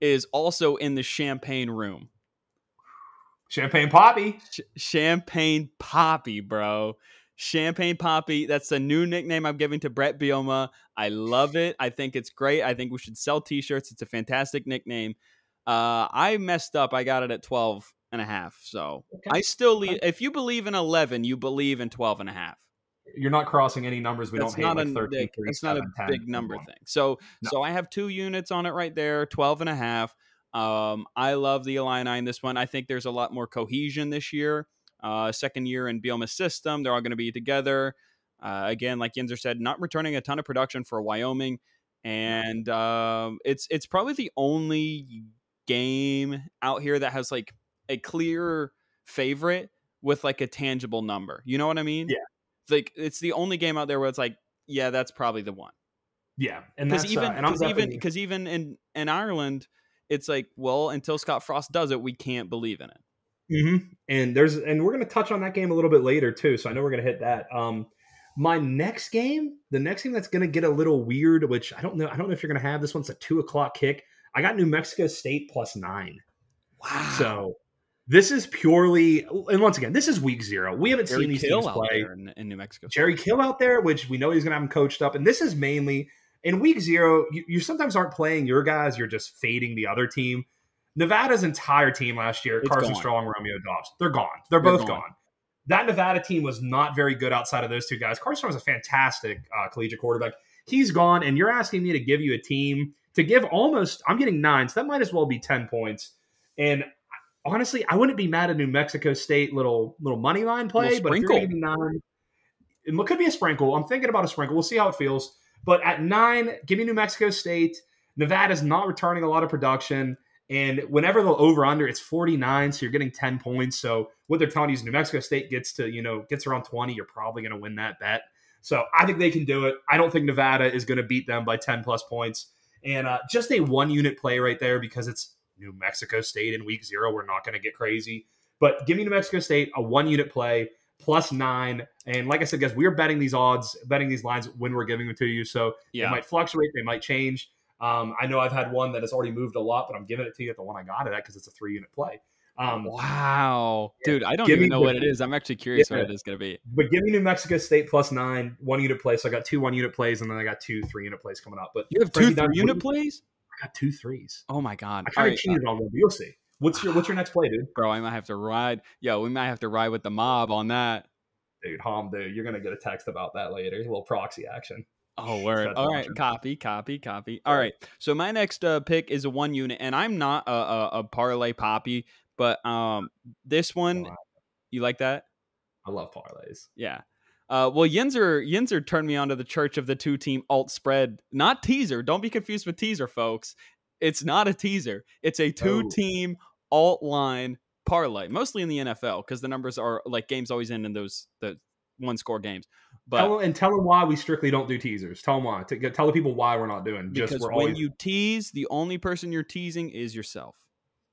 is also in the champagne room. Champagne Poppy. Ch- champagne Poppy, bro. Champagne Poppy. That's a new nickname I'm giving to Bret Bielema. I love it. I think it's great. I think we should sell t-shirts. It's a fantastic nickname. Uh, I messed up. I got it at 12 and a half. So Okay. I still leave. If you believe in 11, you believe in 12 and a half. You're not crossing any numbers. We That's don't hate like 13, big, three, not a 10, big number thing. So No. so I have two units on it right there, 12 and a half. Um, I love the Illini in this one. I think there's a lot more cohesion this year. Uh, second year in Bielema's system, they're all going to be together. Uh, again, like Yinzer said, not returning a ton of production for Wyoming, and um, it's it's probably the only game out here that has like a clear favorite with like a tangible number. You know what I mean? Yeah. Like it's the only game out there where it's like, yeah, that's probably the one. Yeah, and Because that's even uh, because even definitely- because even in in Ireland, it's like, well, until Scott Frost does it, we can't believe in it. Mhm. And there's and we're gonna touch on that game a little bit later too. So I know we're gonna hit that. Um, my next game, the next game that's gonna get a little weird, which I don't know. I don't know if you're gonna have this one's a two o'clock kick. I got New Mexico State plus nine. Wow. So this is purely and once again, this is week zero. We haven't Jerry seen these Kill teams play. in, in New Mexico. Jerry Kill out there, which we know he's going to have him coached up. And this is mainly in week zero, you, you sometimes aren't playing your guys, you're just fading the other team. Nevada's entire team last year, It's Carson gone. Strong, Romeo Doubs, they're gone. They're, They're both gone. gone. That Nevada team was not very good outside of those two guys. Carson Strong was a fantastic uh, collegiate quarterback. He's gone, and you're asking me to give you a team to give almost, I'm getting nine, so that might as well be 10 points. And honestly, I wouldn't be mad at New Mexico State little little money line play, but if you're sprinkle. going to give me nine, it could be a sprinkle. I'm thinking about a sprinkle. We'll see how it feels. But at nine, give me New Mexico State. Nevada's not returning a lot of production. And whenever the over under, it's 49, so you're getting 10 points. So what they're telling you is New Mexico State gets to, you know, gets around 20, you're probably going to win that bet. So I think they can do it. I don't think Nevada is going to beat them by 10 plus points. And uh, just a one unit play right there because it's New Mexico State in week zero. We're not going to get crazy. But give me New Mexico State, a one unit play, plus nine. And like I said, guys, we're betting these odds, betting these lines when we're giving them to you. So they might fluctuate, they might change. Um, I know I've had one that has already moved a lot, but I'm giving it to you at the one I got it at because it's a three unit play. Um, Wow, dude, I don't Give even know what it is. I'm actually curious Yeah. what it is going to be. but give me New Mexico State plus nine, one unit play. So I got two one unit plays, and then I got two three unit plays coming up. But You have two three unit plays? I got two threes. Oh my god! I kind of right, cheated on one, but you'll see. What's your What's your next play, dude? bro, I might have to ride. Yo, we might have to ride with the mob on that. Dude, Hom, dude, you're gonna get a text about that later. A little proxy action. Oh, word. All right, copy, copy, copy. All right. So my next uh, pick is a one unit, and I'm not a, a, a parlay poppy, but um, this one, Wow. you like that? I love parlays. Yeah. Uh, well, Yinzer Yinzer turned me on to the Church of the Two Team alt spread, not teaser. Don't be confused with teaser, folks. It's not a teaser. It's a two team alt line parlay, mostly in the NFL because the numbers are like games always end in those the one score games. But tell and tell them why we strictly don't do teasers. Tell them why. Tell the people why we're not doing. because Just we're when always you tease, the only person you're teasing is yourself.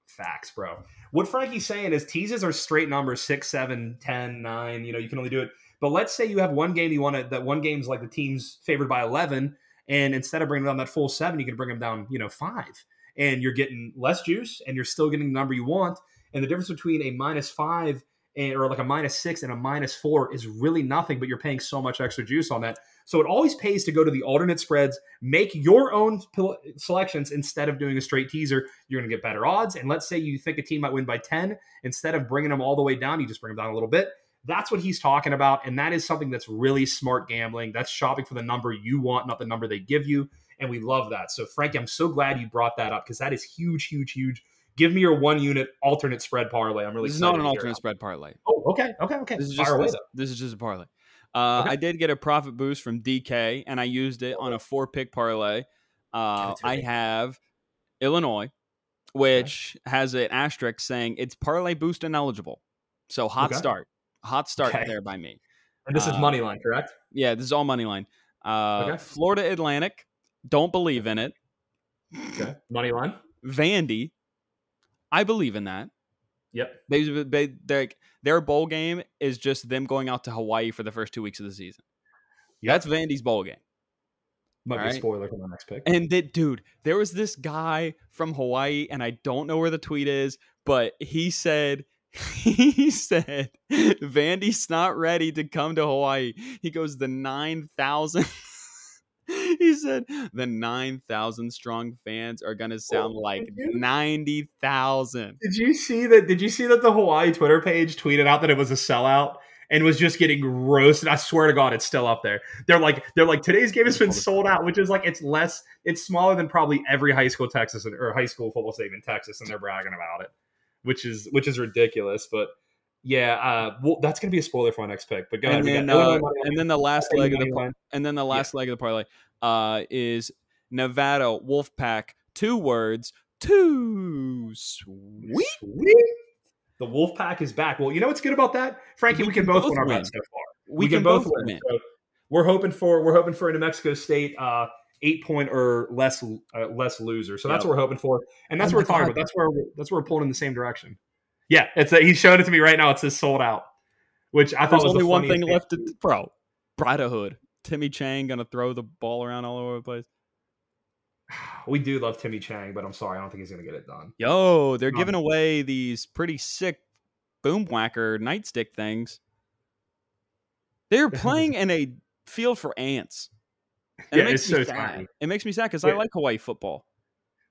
facts, bro. What Frankie's saying is teases are straight numbers six, seven, ten, nine. You know, you can only do it. But let's say you have one game you want to that one game's like the team's favored by eleven, And instead of bringing down that full seven, you can bring them down, you know, five. And you're getting less juice and you're still getting the number you want. And the difference between a minus five and, or like a minus six and a minus four is really nothing, but you're paying so much extra juice on that. So it always pays to go to the alternate spreads, make your own selections instead of doing a straight teaser. You're going to get better odds. And let's say you think a team might win by 10, instead of bringing them all the way down, you just bring them down a little bit. That's what he's talking about. And that is something that's really smart gambling. That's shopping for the number you want, not the number they give you. And we love that. So, Frankie, I'm so glad you brought that up because that is huge, huge, huge. Give me your one unit alternate spread parlay. I'm really This is not an alternate spread parlay. Oh, okay. Okay. Okay. This is Fire just away, this, this is just a parlay. Uh, Okay. I did get a profit boost from DK, and I used it on a four pick parlay. Uh, Give it to I have Illinois, which has an asterisk saying it's parlay boost ineligible. So hot Okay. start, hot start Okay. there by me. And this is Uh, money line, correct? Yeah, this is all money line. Uh, Okay. Florida Atlantic, don't believe in it. Okay. Money line. Vandy, I believe in that. Yep. They, they, they, their bowl game is just them going out to Hawaii for the first two weeks of the season. Yep. That's Vandy's bowl game. Might be a spoiler for my next pick. And that dude, there was this guy from Hawaii, and I don't know where the tweet is, but he said he said Vandy's not ready to come to Hawaii. He goes the nine thousand. he said the nine thousand strong fans are gonna oh sound Oh, like did you? ninety thousand. Did you see that? Did you see that the Hawaii Twitter page tweeted out that it was a sellout and was just getting roasted? I swear to God, it's still up there. They're like, they're like, today's game has been sold out, which is like it's less, it's smaller than probably every high school Texas or high school football stadium in Texas, and they're bragging about it, which is which is ridiculous. But yeah, uh, well, that's gonna be a spoiler for my next pick. But go. And we then, got uh, and then the last Illinois leg of the par- and then the last leg of the parlay uh, is Nevada Wolfpack. Two words. Too sweet. Sweet. The Wolfpack is back. Well, you know what's good about that, Frankie? We We, can can both both win our win. so far. We, can, both win. So we're hoping for we're hoping for a New Mexico State uh, eight point or less uh, less loser. So that's Yep. what we're hoping for, and that's Oh what we're talking God. about. That's where that's where we're pulling in the same direction. Yeah, it's a, he's showing it to me right now. It says sold out, which I thought There's was only one thing left, to, bro. Brotherhood. Timmy Chang gonna throw the ball around all over the place. We do love Timmy Chang, but I'm sorry, I don't think he's going to get it done. Yo, they're Um, giving away these pretty sick boom whacker nightstick things. They're The hell is playing in a field for ants. And Yeah, it makes it's me so sad. tiny. It makes me sad because I like Hawaii football.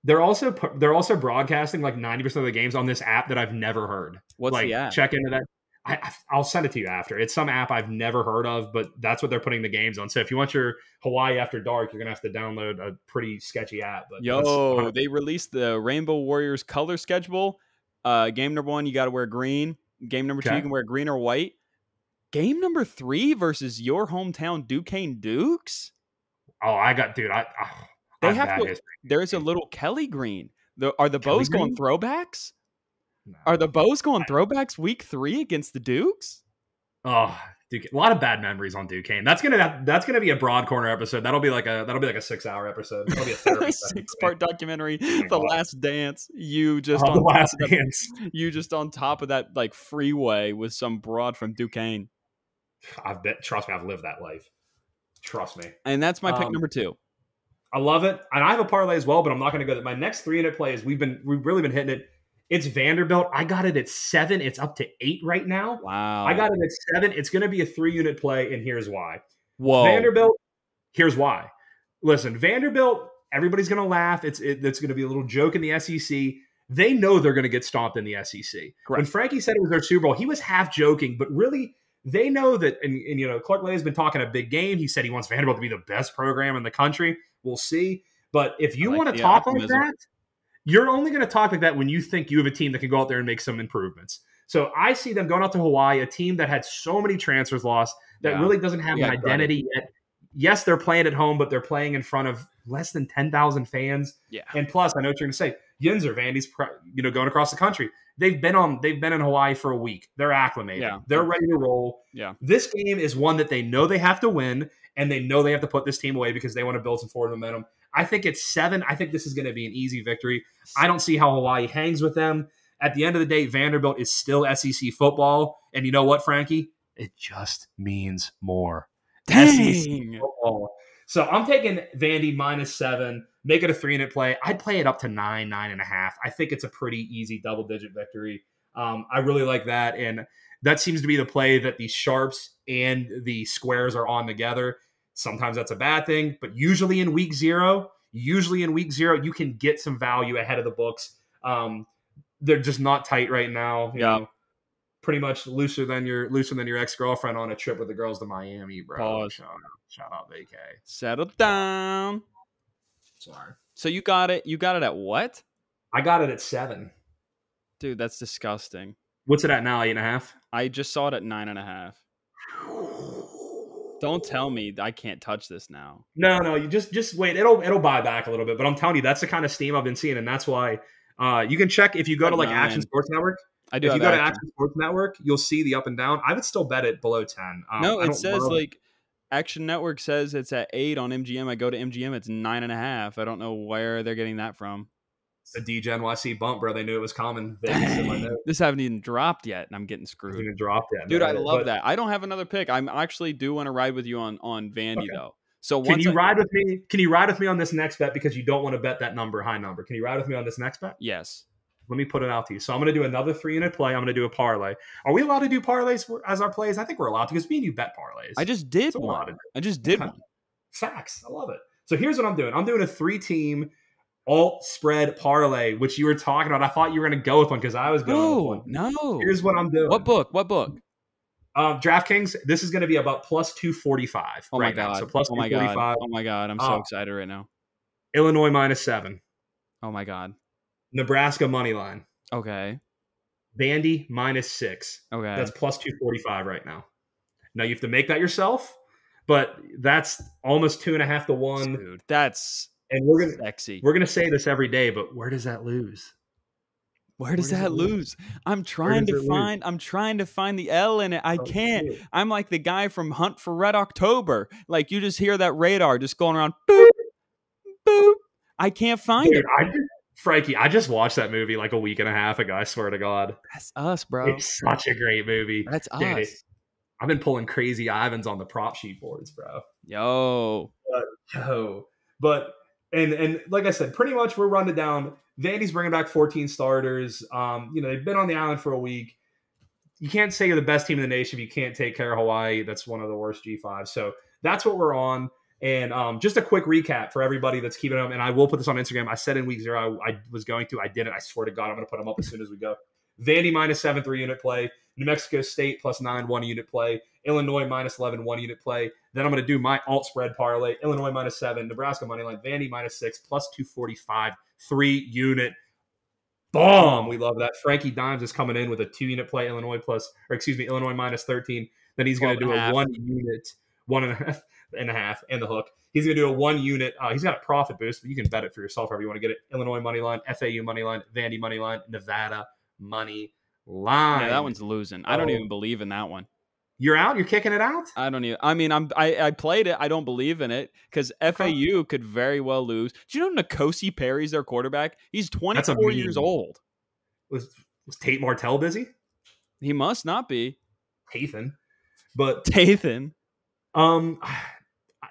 They're also they're also broadcasting like 90 percent of the games on this app that I've never heard. What's like the app? check into that. I, I- I'll send it to you after. It's some app I've never heard of, but that's what they're putting the games on. So if you want your Hawaii after dark, you're gonna have to download a pretty sketchy app. But Yo, they released the Rainbow Warriors color schedule. Uh, game number one, you got to wear green. Game number two, you can wear green or white. Game number three versus your hometown Duquesne Dukes. oh, I got dude. I, oh, They have to- There's a little Kelly green. The, are the Kelly bows going throwbacks? No. Are the bows going throwbacks week three against the Dukes? Oh, Duke, a lot of bad memories on Duquesne. That's gonna that's gonna be a broad corner episode. That'll be like a that'll be like a six hour episode. That'll be a Six part documentary, my The God. Last Dance. You just Oh, on the top last of that- dance. you just on top of that like freeway with some broad from Duquesne. I've bet. Trust me, I've lived that life. Trust me. And that's my pick Um, number two. I love it, and I have a parlay as well, but I'm not going to go. There. My next three unit play is we've been we've really been hitting it. It's Vanderbilt. I got it at seven. It's up to eight right now. Wow. I got it at seven. It's going to be a three unit play, and here's why. Whoa. Vanderbilt. Here's why. Listen, Vanderbilt. Everybody's going to laugh. It's it, it's going to be a little joke in the SEC. They know they're going to get stomped in the SEC. When Frankie said it was their Super Bowl, he was half joking, but really they know that. And, and you know, Clark Lea has been talking a big game. He said he wants Vanderbilt to be the best program in the country. We'll see. But if you like want to talk optimism. like that, you're only going to talk like that when you think you have a team that can go out there and make some improvements. So I see them going out to Hawaii, a team that had so many transfers lost that Yeah. really doesn't have Yeah, an identity yet. Yes, they're playing at home, but they're playing in front of less than ten thousand fans. Yeah. And plus, I know what you're going to say. Yinzer, Vandy's, you know, going across the country. They've been on. They've been in Hawaii for a week. They're acclimated. Yeah. They're ready to roll. Yeah. This game is one that they know they have to win, and they know they have to put this team away because they want to build some forward momentum. I think it's seven. I think this is going to be an easy victory. I don't see how Hawaii hangs with them. At the end of the day, Vanderbilt is still SEC football, and you know what, Frankie? It just means more. SEC Dang. football. So I'm taking Vandy minus seven, make it a three unit play. I'd play it up to nine, nine and a half. I think it's a pretty easy double digit victory. Um, I really like that. And that seems to be the play that the sharps and the squares are on together. Sometimes that's a bad thing, but usually in week zero, usually in week zero, you can get some value ahead of the books. Um, they're just not tight right now. you Yeah. know. pretty much looser than your looser than your ex girlfriend on a trip with the girls to Miami, bro. Pause. Shout out, shout out, VK. Settle down. Sorry, So you got it. You got it at what? I got it at seven. Dude, that's disgusting. What's it at now? Eight and a half. I just saw it at nine and a half. Don't tell me I can't touch this now. No, no, you just just wait. It'll it'll buy back a little bit, but I'm telling you, that's the kind of steam I've been seeing, and that's why uh, you can check if you go to like. Action Sports Network. I do If you go to action. Action Sports Network, you'll see the up and down. I would still bet it below ten. Um, no, it says love- like Action Network says it's at eight on MGM. I go to MGM, it's nine and a half. I don't know where they're getting that from. It's a DJ NYC bump, bro. They knew it was coming. Vegas in my Dang, this haven't even dropped yet, and I'm getting screwed. even dropped yet, Dude. I love But that. I don't have another pick. I'm actually do want to ride with you on on Vandy Okay. though. So Can you I- ride with me? Can you ride with me on this next bet because you don't want to bet that number, high number? Can you ride with me on this next bet? yes, Let me put it out to you. So I'm going to do another three unit play. I'm going to do a parlay. Are we allowed to do parlays for, as our plays? I think we're allowed to because me and you bet parlays. I just did So one. I just did Okay. one. Facts. I love it. So here's what I'm doing. I'm doing a three team alt spread parlay, which you were talking about. I thought you were going to go with one because I was going with No, one. no. Here's what I'm doing. What book? What book? Um, DraftKings. This is going to be about plus two forty five. Oh my right now. god. So plus oh two my god. Oh my god. I'm so Oh. excited right now. Illinois minus seven. Oh my god. Nebraska money line. Okay. Vandy minus six. Okay. That's plus 245 right now. Now you have to make that yourself, but that's almost two and a half to one. Dude, that's And we're gonna sexy. we're gonna say this every day, but where does that lose? Where does does that lose? lose? I'm trying to it lose? find I'm trying to find the L in it. I Oh, can't. dude. I'm like the guy from Hunt for Red October. Like you just hear that radar just going around boop boop. I can't find Dude, it. I just, Frankie, I just watched that movie like a week and a half ago. I swear to God, That's us, bro. it's such a great movie. That's Dude, it- us. I've been pulling crazy Ivans on the prop sheet boards, bro. Yo. Yo, but and and like I said, pretty much we're running down. Vandy's bringing back 14 starters. Um, you know they've been on the island for a week. You can't say you're the best team in the nation if you can't take care of Hawaii. That's one of the worst G5. So that's what we're on. And um, just a quick recap for everybody that's keeping them. And I will put this on Instagram. I said in week zero I, I was going to. I didn't. I swear to God, I'm going to put them up as soon as we go. Vandy minus seven, three unit play. New Mexico State plus nine, one unit play. Illinois minus 11, one unit play. Then I'm going to do my alt spread parlay. Illinois minus seven, Nebraska money line, Vandy minus six, plus 245, three unit. Bomb. We love that. Frankie Dimes is coming in with a two unit play, Illinois plus, or excuse me, Illinois minus 13. Then he's going to do a half. one unit, one and a half, and a half, and the hook. He's going to do a one unit. Uh, he's got a profit boost, but you can bet it for yourself however you want to get it. Illinois money line, FAU money line, Vandy money line, Nevada money line. Yeah, that one's losing. I don't Oh. even believe in that one. You're out. You're kicking it out. I don't even. I mean, I'm. I, I played it. I don't believe in it because FAU could very well lose. Do you know Nkosi Perry's their quarterback? He's 24 years old. Was was Tate Martell busy? He must not be. Tathan, but Tathan. um,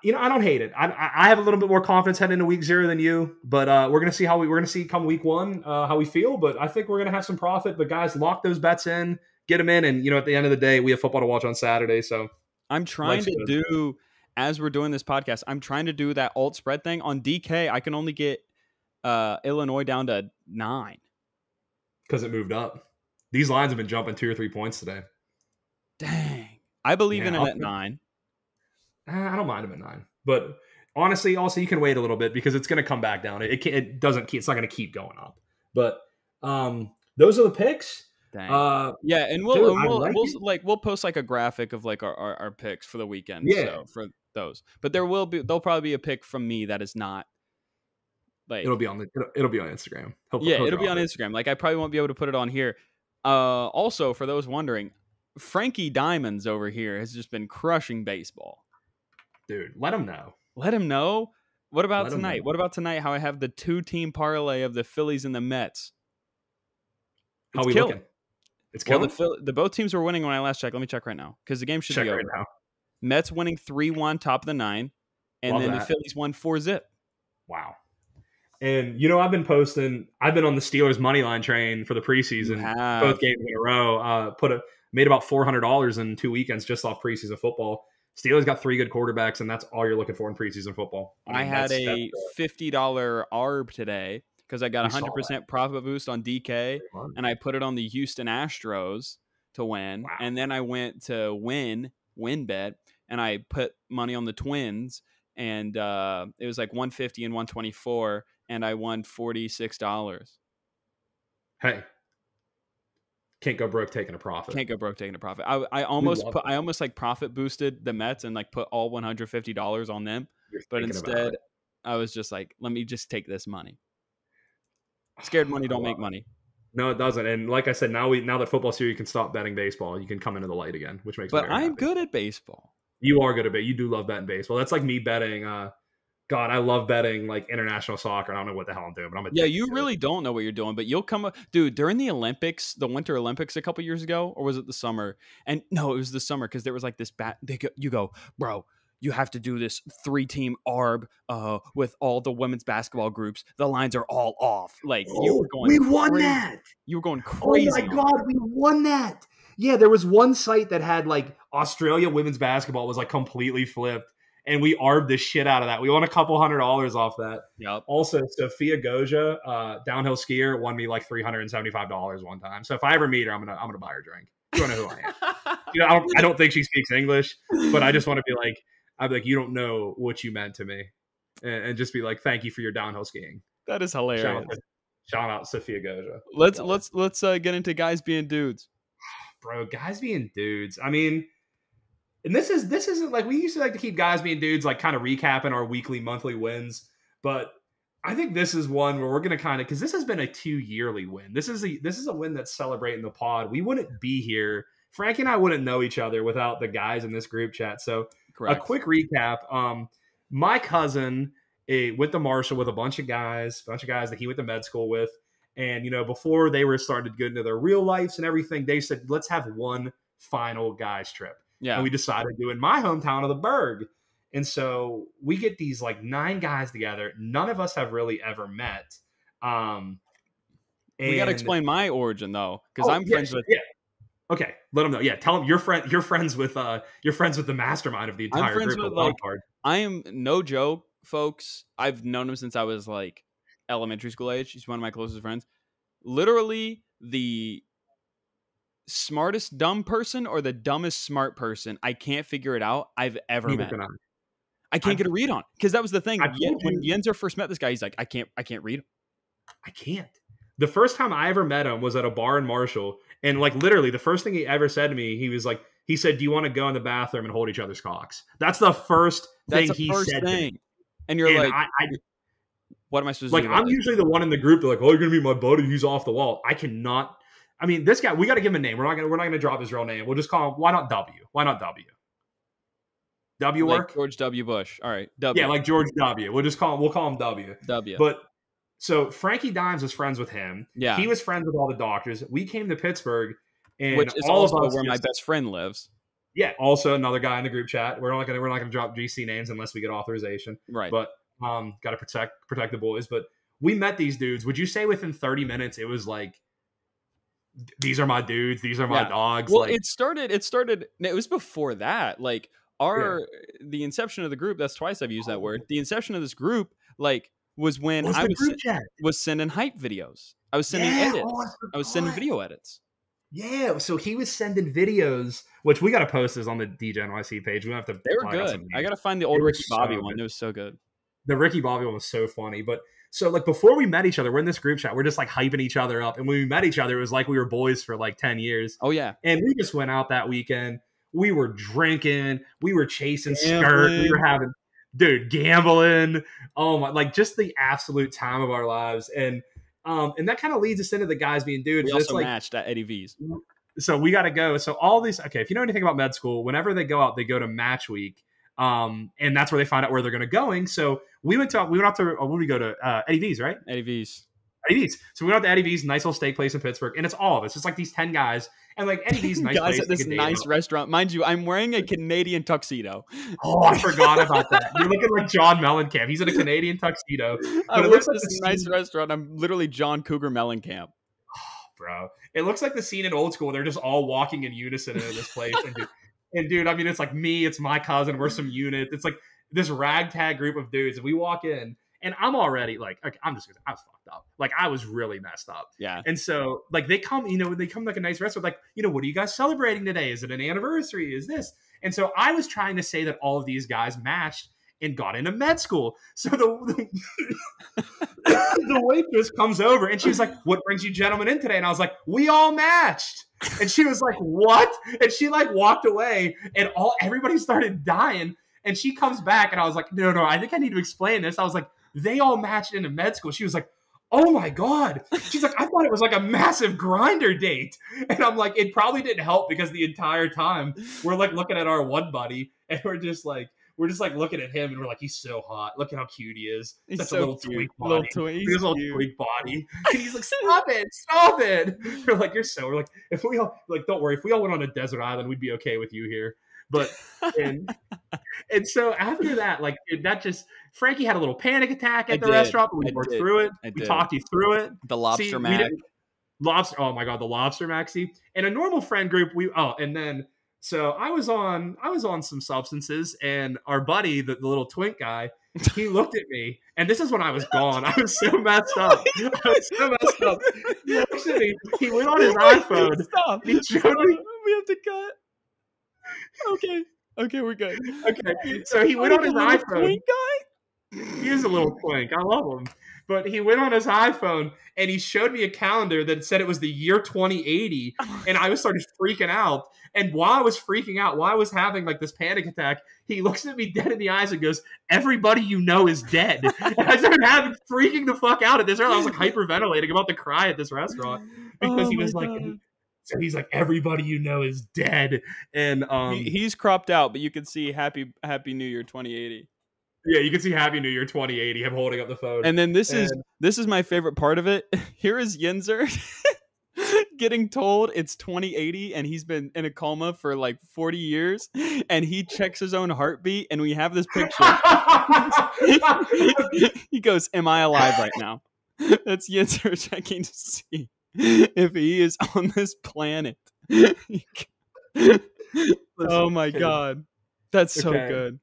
you know I don't hate it. I I I have a little bit more confidence heading into week zero than you, but uh, we're gonna see how we we're gonna see come week one uh, how we feel. But I think we're gonna have some profit. But guys, lock those bets in, get them in, and you know at the end of the day we have football to watch on Saturday. So I'm trying to good. do as we're doing this podcast. I'm trying to do that alt spread thing on DK. I can only get uh Illinois down to nine. because it moved up, these lines have been jumping two or three points today. Dang. I believe in Yeah, it I'll at nine. Eh, I don't mind them at nine, but honestly, also you can wait a little bit because it's going to come back down. It, it, it doesn't. keep- It's not going to keep going up. But um, those are the picks. Uh, yeah, and we'll dude, and we'll, like we'll like we'll post like a graphic of like our, our, our picks for the weekend. Yeah. So for those. But there will be there'll probably be a pick from me that is not like it'll be on the. It'll, it'll be on Instagram. He'll- yeah, he'll it'll be on it. Instagram. Like I probably won't be able to put it on here. Uh, also, for those wondering, Frankie Diamonds over here has just been crushing baseball. dude. Let him know. Let him know. What about Let tonight? What about tonight? How I have the two team parlay of the Phillies and the Mets. How we killing. looking? It's Well, the the both teams were winning when I last checked. Let me check right now because the game should Check be right over. now. Mets winning three one, top of the nine, and Love then the. Phillies won four zip. Wow. And you know, I've been posting. I've been on the Steelers money line train for the preseason, both games in a row. Uh, put a made about four hundred dollars in two weekends just off preseason football. Steelers got three good quarterbacks, and that's all you're looking for in preseason football. I mean, had a fifty dollar ARB today because I got a hundred percent profit boost on DK, and I put it on the Houston Astros to win, Wow. and then I went to win win bet, and I put money on the Twins, and uh, it was like one fifty and one twenty four, and I won forty six dollars. hey, can't go broke taking a profit. Can't go broke taking a profit. I, I almost put I almost like profit boosted the Mets and like put all one hundred fifty dollars on them, You're but instead. I was just like, let me just take this money. Scared money don't make money. No, it doesn't. And like I said, now we now that football's here, you can stop betting baseball. You can come into the light again, which makes. me But I'm happy. good at baseball. You are good at bet. You do love betting baseball. That's like me betting. uh God, I love betting like international soccer. I don't know what the hell I'm doing, but I'm. a Yeah, you to it. really don't know what you're doing, but you'll come up, dude. During the Olympics, the Winter Olympics a couple years ago, or was it the summer? And no, it was the summer because there was like this bat. They go, you go, bro. You have to do this three-team arb uh, with all the women's basketball groups. The lines are all off. Like you were going. Oh, we won that. You were going crazy. Oh my god, we won that. Yeah, there was one site that had like Australia women's basketball was like completely flipped, and we arbed the shit out of that. We won a couple hundred dollars off that. Yep. Also, Sofia Goggia, uh, downhill skier, won me like three hundred and seventy five dollars one time. So if I ever meet her, I'm gonna I'm gonna buy her a drink. You don't know who I am. You know, I don't, I don't think she speaks English, but I just want to be like, I'd be like, you don't know what you meant to me, and, and just be like, thank you for your downhill skiing. that is Shout hilarious. out, shout out Sofia Goggia. Let's let's let's uh, get into guys being dudes. bro guys being dudes i mean and this is this isn't like we used to like to keep guys being dudes like kind of recapping our weekly monthly wins but i think this is one where we're gonna kind of because this has been a two yearly win this is a this is a win that's celebrating the pod we wouldn't be here frankie and i wouldn't know each other without the guys in this group chat so Correct. a quick recap um my cousin eh, went to marshall with a bunch of guys a bunch of guys that he went to med school with and you know before they were started to get into their real lives and everything they said let's have one final guys trip Yeah. and we decided to do it in my hometown of the Burgh. And so we get these like nine guys together. None of us have really ever met. Um, we got to explain my origin though, because Oh, I'm yeah, friends with. Yeah. Okay, let them know. Yeah, tell them you're friend. You're friends with. Uh, you're friends with the mastermind of the entire I'm friends group. with, like, Card. I am no joke, folks. I've known him since I was like elementary school age. He's one of my closest friends. Literally the smartest dumb person or the dumbest smart person. I can't figure it out. I've ever Neither met. can I. I can't I've- get a read on because that was the thing. Yen- when Yinzer first met this guy, he's like, I can't, I can't read. I can't. The first time I ever met him was at a bar in Marshall, and like literally the first thing he ever said to me, he was like, he said, "Do you want to go in the bathroom and hold each other's cocks?" That's the first That's thing he first said. To me. thing. And you're And like, I, I what am I supposed like to do? about I'm usually the one in the group. They're like, "Oh, you're gonna be my buddy. He's off the wall." I cannot. I mean, this guy. We got to give him a name. We're not gonna. We're not gonna drop his real name. We'll just call him. Why not W? Why not W? W like work. George W. Bush. All right, W. yeah, like George W. We'll just call him. We'll call him W. W. But so Frankie Dimes was friends with him. yeah, He was friends with all the doctors. We came to Pittsburgh, and which is all also of us where my just- best friend lives. yeah. Also, another guy in the group chat. We're not gonna. We're not gonna drop GC names unless we get authorization. Right. but um, got to protect protect the boys. But we met these dudes. Would you say within 30 minutes it was like, these are my dudes, these are my Yeah. dogs? well, like, it started. It started. It was before that. Like our the inception of the group. That's twice I've used that word. The inception of this group, like, was when I was was sending hype videos. I was sending Yeah, oh, edits. oh, I was sending video edits. Yeah, so he was sending videos, which we got to post this on the DJ NYC page. We have to. They were good. I gotta find the old Ricky Bobby one. It was so good. the Ricky Bobby one was so funny. But so like before we met each other, we're in this group chat. We're just like hyping each other up, and when we met each other, it was like we were boys for like 10 years. Oh yeah, And we just went out that weekend. We were drinking. We were chasing skirt. Gambling. We were having, dude, gambling. Oh my, like just the absolute time of our lives. And um, and that kind of leads us into the guys being dudes. we also like matched at Eddie V's. so we got to go. So all these, okay, if you know anything about med school, whenever they go out, they go to match week. Um, and that's where they find out where they're going to going. So we went to, we went out to, oh, where did we go to? Uh, Eddie V's, right? Eddie V's. Eddie V's. So we went out to Eddie V's, nice little steak place in Pittsburgh, and it's all of us. It's like these ten guys, and like Eddie V's, nice guys place, at this you can date nice restaurant. Mind you, I'm wearing a Canadian tuxedo. Oh, I forgot about that. You're looking like John Mellencamp. He's in a Canadian tuxedo, I work looks at like this nice scene- restaurant. I'm literally John Cougar Mellencamp. Oh, bro. It looks like the scene in Old School. They're just all walking in unison into this place, and dude, and dude, I mean, it's like me, it's my cousin, we're some unit. It's like this ragtag group of dudes, and we walk in, and I'm already like, okay, I'm just, I was fucked up. Like I was really messed up. Yeah. And so, like, they come, you know, they come like a nice restaurant, like, you know, what are you guys celebrating today? Is it an anniversary? Is this? And so I was trying to say that all of these guys matched and got into med school. So the the waitress comes over and she was like, "What brings you gentlemen in today?" And I was like, "We all matched." And she was like, "What?" And she like walked away, and all everybody started dying. And she comes back, and I was like, "No, no, I think I need to explain this." I was like, "They all matched into med school." She was like. Oh my god. She's like, I thought it was like a massive Grindr date. And I'm like, it probably didn't help because the entire time we're like looking at our one buddy and we're just like, we're just like looking at him and we're like, he's so hot. Look at how cute he is. He's Such so a little cute. tweak Little body. tweak. Look at his little cute. tweak body. And he's like, stop it, stop it. We're like, you're so we're like, if we all like, don't worry, if we all went on a desert island, we'd be okay with you here. But and and so after that, like it- that just Frankie had a little panic attack at I the did. restaurant, but we I worked did. through it. I we did. talked you through it. The lobster See, mac. Lobster. Oh my god, the lobster maxi. In a normal friend group, we oh, and then so I was on I was on some substances, and our buddy, the, the little twink guy, he looked at me, and this is when I was gone. I was so messed up. I was so messed up. He looks at me. He went on his iPhone. Stop. He showed me. We have to cut. Okay. Okay, we're good. Okay, so he went on his iPhone. guy? He is a little twink. I love him. But he went on his iPhone and he showed me a calendar that said it was the year 2080. And I was started freaking out. And while I was freaking out, while I was having like this panic attack, he looks at me dead in the eyes and goes, Everybody you know is dead. and I started having freaking the fuck out at this. I was like hyperventilating about to cry at this restaurant oh because Oh he was like, So he's like, Everybody you know is dead. And um, He- he's cropped out, but you can see Happy Happy New Year 2080. yeah, you can see Happy New Year 2080, him holding up the phone. And then this is this is my favorite part of it. Here is Yinzer getting told it's 2080 and he's been in a coma for like 40 years and he checks his own heartbeat and we have this picture. he goes, "Am I alive right now?" That's Yinzer checking to see if he is on this planet. oh my god. That's so Okay. good.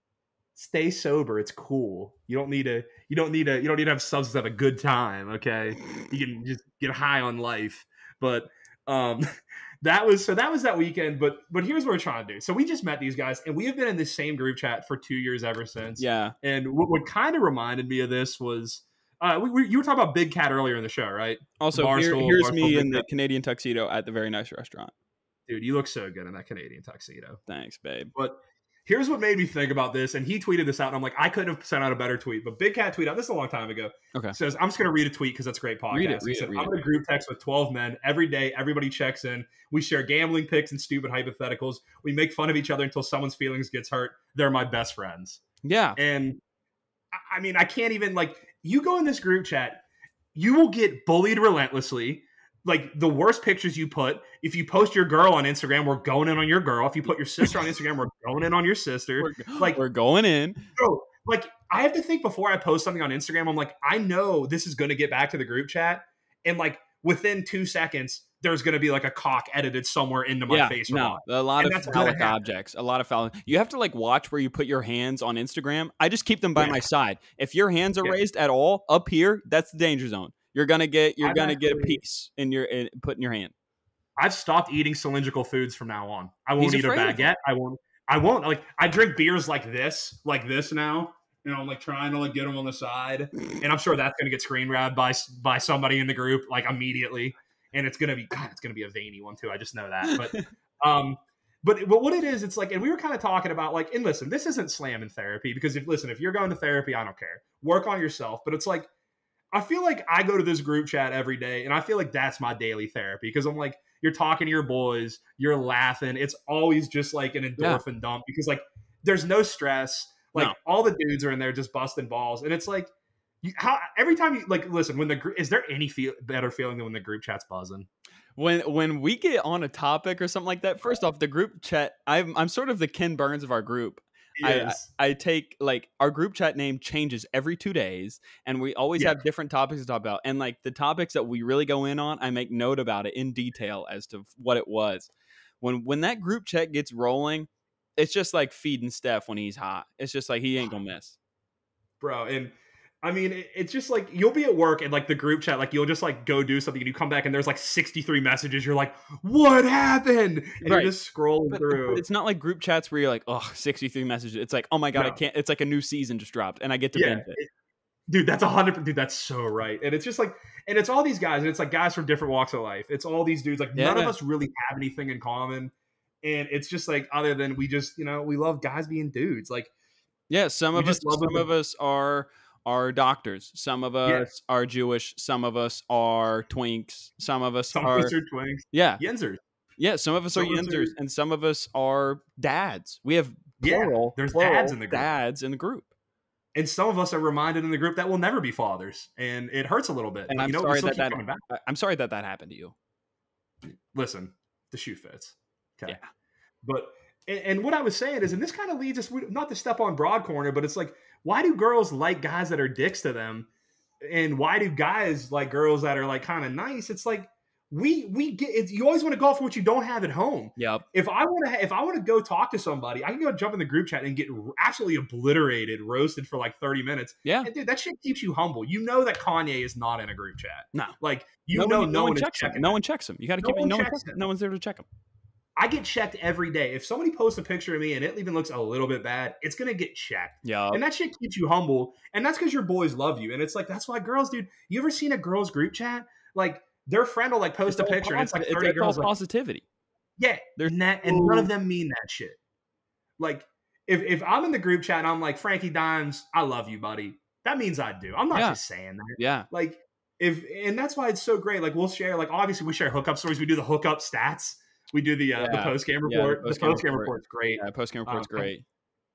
stay sober. It's cool. You don't need to. You don't need to. You don't need to have substance to have a good time. Okay, you can just get high on life. But um, that was so. That was that weekend. But but here's what we're trying to do. So we just met these guys, and we have been in the same group chat for two years ever since. Yeah. And what, what kind of reminded me of this was. Uh, we, we, you were talking about Big Cat earlier in the show, right? Also, here- here's Barstool me Big in the Canadian tuxedo at the very nice restaurant. Dude, you look so good in that Canadian tuxedo. Thanks, babe. But here's what made me think about this, and he tweeted this out, and I'm like, I couldn't have sent out a better tweet. But Big Cat tweeted out this is a long time ago. Okay. Says I'm just gonna read a tweet because that's a great podcast. Read it, he said, it, read I'm in a group text with 12 men every day. Everybody checks in. We share gambling picks and stupid hypotheticals. We make fun of each other until someone's feelings gets hurt. They're my best friends. Yeah. And I mean, I can't even like you go in this group chat, you will get bullied relentlessly. Like the worst pictures you put. If you post your girl on Instagram, we're going in on your girl. If you put your sister on Instagram, we're going in on your sister. We're, like- we're going in. Bro, like I have to think before I post something on Instagram. I'm like, I know this is going to get back to the group chat, and like within two seconds, there's going to be like a cock edited somewhere into my yeah, face. no, a lot And of phallic objects. A lot of phallic. You have to like watch where you put your hands on Instagram. I just keep them by Yeah. my side. If your hands are Yeah. raised at all up here, that's the danger zone. You're gonna get. You're I've gonna get a piece in your in, put in your hand. I've stopped eating cylindrical foods from now on. I won't He's eat a baguette. I won't. I won't. Like I drink beers like this, like this now. You know, I'm like trying to like get them on the side, and I'm sure that's gonna get screen grabbed by by somebody in the group like immediately, and it's gonna be God. It's gonna be a veiny one too. I just know that. But um, but but what it is, it's like, and we were kind of talking about like, and listen, this isn't slamming therapy because if listen, if you're going to therapy, I don't care. Work on yourself, but it's like. I feel like I go to this group chat every day, and I feel like that's my daily therapy because I'm like, you're talking to your boys, you're laughing. It's always just like an endorphin dump because like there's no stress. Like No. all the dudes are in there just busting balls, and it's like you, how every time you like listen when the is there any feel better feeling than when the group chat's buzzing? when when we get on a topic or something like that first off the group chat i'm i'm sort of the ken burns of our group I- Yes. I take like our group chat name changes every two days, and we always Yeah. have different topics to talk about. And like the topics that we really go in on, I make note about it in detail as to what it was. When when that group chat gets rolling, it's just like feeding Steph when he's hot. It's just like he ain't gonna miss. bro. And I mean, it's just like you'll be at work and like the group chat, like you'll just like go do something and you come back and there's like 63 messages. You're like, what happened? And Right. you're just scrolling But, through. but it's not like group chats where you're like, oh, 63 messages. It's like, oh my god, I can't. It's like a new season just dropped, and I get to yeah, binge it. it- dude, that's a hundred. Dude, that's so right. And it's just like, and it's all these guys, and it's like guys from different walks of life. It's all these dudes. Like none of us really have anything in common. And it's just like other than we just, you know, we love guys being dudes. Like Yeah, some of us some them. of us are are doctors. Some of us Yeah. are Jewish. Some of us are twinks. Some of us some are of us are twins, yeah Yinzers. yeah. Some of us are some us yinzers, are- and some of us are dads. We have Yeah, there's plural dads in the group. Dads in the group. And some of us are reminded in the group that we'll never be fathers, and it hurts a little bit. And but I'm you know, sorry that that- coming back. I- I'm sorry that that happened to you. listen, the shoe fits. Okay. Yeah. But and, what I was saying is, and this kind of leads us not to step on broad corner, but it's like, why do girls like guys that are dicks to them, and why do guys like girls that are like kind of nice? It's like we we get it's, you always want to go for what you don't have at home. Yep. If I want to, if I want to go talk to somebody, I can go jump in the group chat and get r- absolutely obliterated, roasted for like thirty minutes. Yeah. And dude, that shit keeps you humble. You know that Kanye is not in a group chat. No. like you no know, one, no, one, is checks him. No one checks him. You got to No keep it. No one checks checks, him. no one's there to check him. I get checked every day. If somebody posts a picture of me and it even looks a little bit bad, it's gonna get checked. Yeah. And that shit keeps you humble. And that's because your boys love you. And it's like that's why girls, dude. You ever seen a girls group chat? Like their friend will like post a all picture and it's like positive. 30 it's, all girls. Like, positivity. yeah, There's and, that, and none of them mean that shit. Like if if I'm in the group chat and I'm like Frankie Dimes, I love you, buddy. That means I do. I'm not Yeah. just saying that. Yeah. Like if and that's why it's so great. Like we'll share. Like obviously we share hookup stories. We do the hookup stats. We do the uh, the post game Yeah, the report. the post-game report. report's great. Yeah. Post game report's Um, great.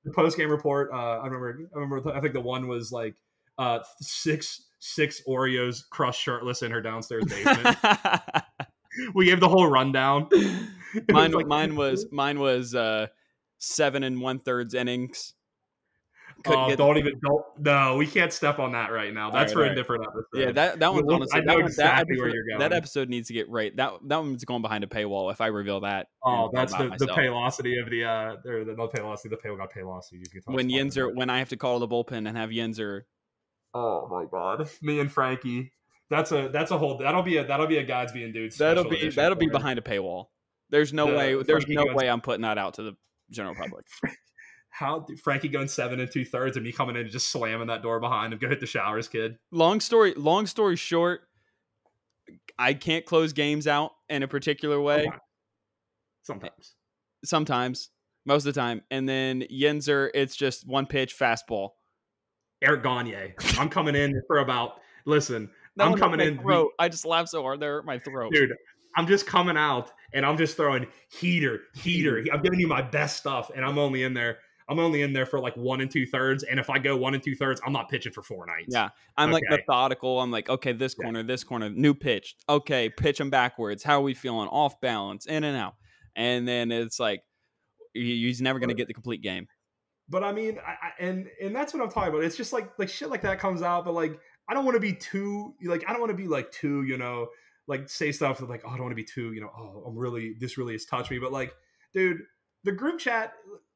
the post game report. Uh, I remember. I remember. I think the one was like uh, six six Oreos crushed shirtless in her downstairs basement. we gave the whole rundown. Mine, like- mine was mine was uh, seven and one thirds innings. Oh, get- don't even don't. No, we can't step on that right now. That's Alright, for a different episode. yeah, that that one's honestly I that, one, exactly that, where episode, you're going. that episode needs to get right. That that one's going behind a paywall. If I reveal that, Oh, that's the, the paylocity of the uh, or the not paylocity, the pay got paylocity. You can when about. Yinzer when I have to call the bullpen and have Yinzer. Oh my god, me and Frankie. That's a that's a whole that'll be a that'll be a guys being dudes. That'll be that'll be behind a paywall. There's no The way. There's Frankie no way I'm putting that out to the general public. How Frankie going seven and two thirds and me coming in and just slamming that door behind him. Go hit the showers, kid. long story. Long story short, I can't close games out in a particular way. Sometimes. Sometimes. Most of the time, and then Yinzer, it's just one pitch fastball. Eric Gagne. I'm coming in for about. Listen, That I'm coming in. Throat. I just laughed so hard. Hurt my throat. dude. I'm just coming out and I'm just throwing heater, heater. I'm giving you my best stuff, and I'm only in there. I'm only in there for like one and two thirds. And if I go one and two thirds, I'm not pitching for four nights. Yeah, I'm like methodical. I'm like, okay, this Yeah. corner, this corner, new pitch. Okay, pitch them backwards. How are we feeling? Off balance, in and out. And then it's like, he- he's never going to get the complete game. But I mean, I, I, and and that's what I'm talking about. It's just like like shit like that comes out, but like I don't want to be too like I don't want to be like too you know like say stuff that like oh I don't want to be too you know oh I'm really this really has touched me, but like dude, the group chat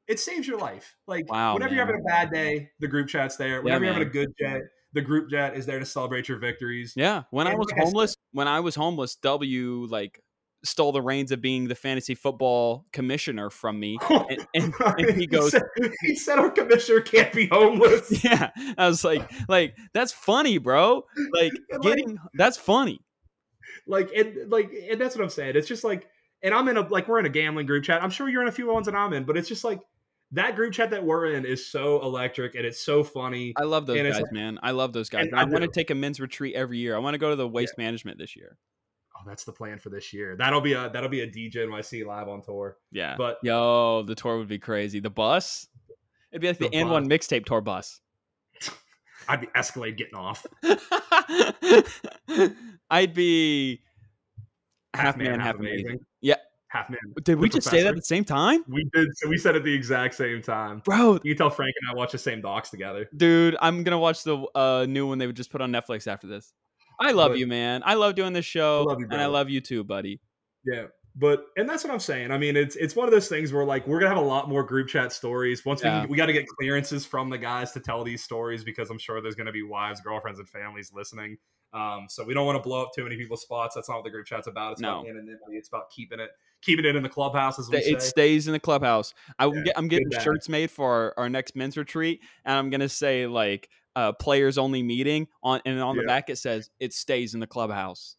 it saves your life. Like Wow, whenever you're having a bad day, the group chat's there. Whenever you're having a good jet, the group chat is there to celebrate your victories. Yeah, when I And was like I said- homeless, when I was homeless, W like stole the reins of being the fantasy football commissioner from me. Oh, and, and, and he goes, said, he said our commissioner can't be homeless. yeah, I was like, like that's funny, bro. Like And, like, getting that's funny. like and like and that's what i'm saying it's just like and i'm in a like we're in a gambling group chat i'm sure you're in a few ones that i'm in but it's just like that group chat that we're in is so electric and it's so funny I love those guys, like- man. I love those guys. I, I want to take a men's retreat every year. I want to go to the waste management this year. oh that's the plan for this year that'll be a that'll be a dj nyc live on tour Yeah. but Yo, the tour would be crazy. The bus, it'd be like the, The N1 mixtape tour bus. I'd be Escalade getting off. I'd be half, man, half, amazing. Yeah. Half man. Did we just say that at the same time? We did. So we said at the exact same time. Bro, You can tell Frank and I watch the same docs together. dude, I'm gonna watch the uh, new one they would just put on Netflix after this. I love But- you, man. I love doing this show, love you, and I love you too, buddy. Yeah. But and that's what I'm saying. I mean, it's it's one of those things where like we're gonna have a lot more group chat stories once Yeah. we we got to get clearances from the guys to tell these stories because I'm sure there's gonna be wives, girlfriends, and families listening. Um, so we don't want to blow up too many people's spots. That's not what the group chat's about. It's No. about anonymity. It's about keeping it keeping it in the clubhouse, as we It say. stays in the clubhouse. I Yeah, get, I'm getting shirts made for our, our next men's retreat, and I'm gonna say like uh, players only meeting on, and on the back it says it stays in the clubhouse.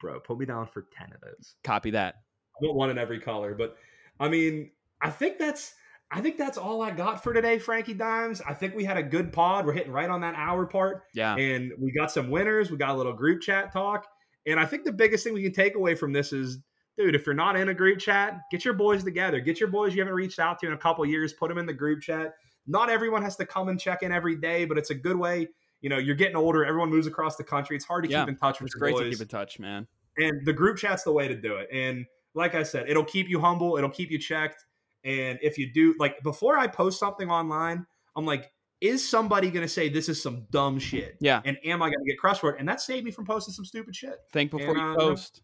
Bro, put me down for ten of those. Copy that. I want one in every color. But I mean, I think that's I think that's all I got for today, Frankie Dimes. I think we had a good pod. We're hitting right on that hour part. Yeah, and we got some winners. We got a little group chat talk. And I think the biggest thing we can take away from this is, dude, if you're not in a group chat, get your boys together. Get your boys you haven't reached out to in a couple years, put them in the group chat. Not everyone has to come and check in every day, but it's a good way. You know, you're getting older. Everyone moves across the country. It's hard to Yeah, keep in touch with it's great boys to keep in touch, man. and the group chat's the way to do it and like i said it'll keep you humble it'll keep you checked and if you do like before i post something online i'm like is somebody going to say this is some dumb shit Yeah, and am i going to get crushed for it and that saved me from posting some stupid shit think before And, you uh, post.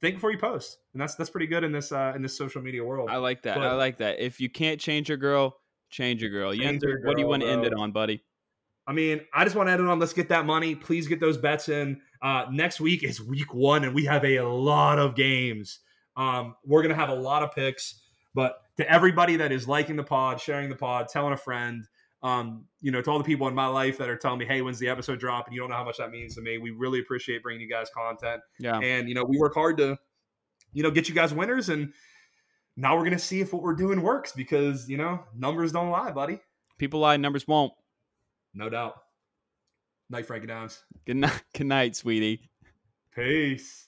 Think before you post and that's that's pretty good in this uh in this social media world I like that. I like that. If you can't change your girl, change your girl. Change your what do you girl, want to end it on, buddy? I mean, I just want to end it on let's get that money. Please get those bets in. Uh, next week is week one, and we have a lot of games. Um, we're going to have a lot of picks. But to everybody that is liking the pod, sharing the pod, telling a friend, um, you know, to all the people in my life that are telling me, hey, when's the episode drop? And you don't know how much that means to me. We really appreciate bringing you guys content. Yeah, And, you know, we work hard to, you know, get you guys winners. And now we're going to see if what we're doing works because, you know, numbers don't lie, buddy. people lie, numbers won't. No doubt. Night, Frankie Dimes. Good night, good night, sweetie. Peace.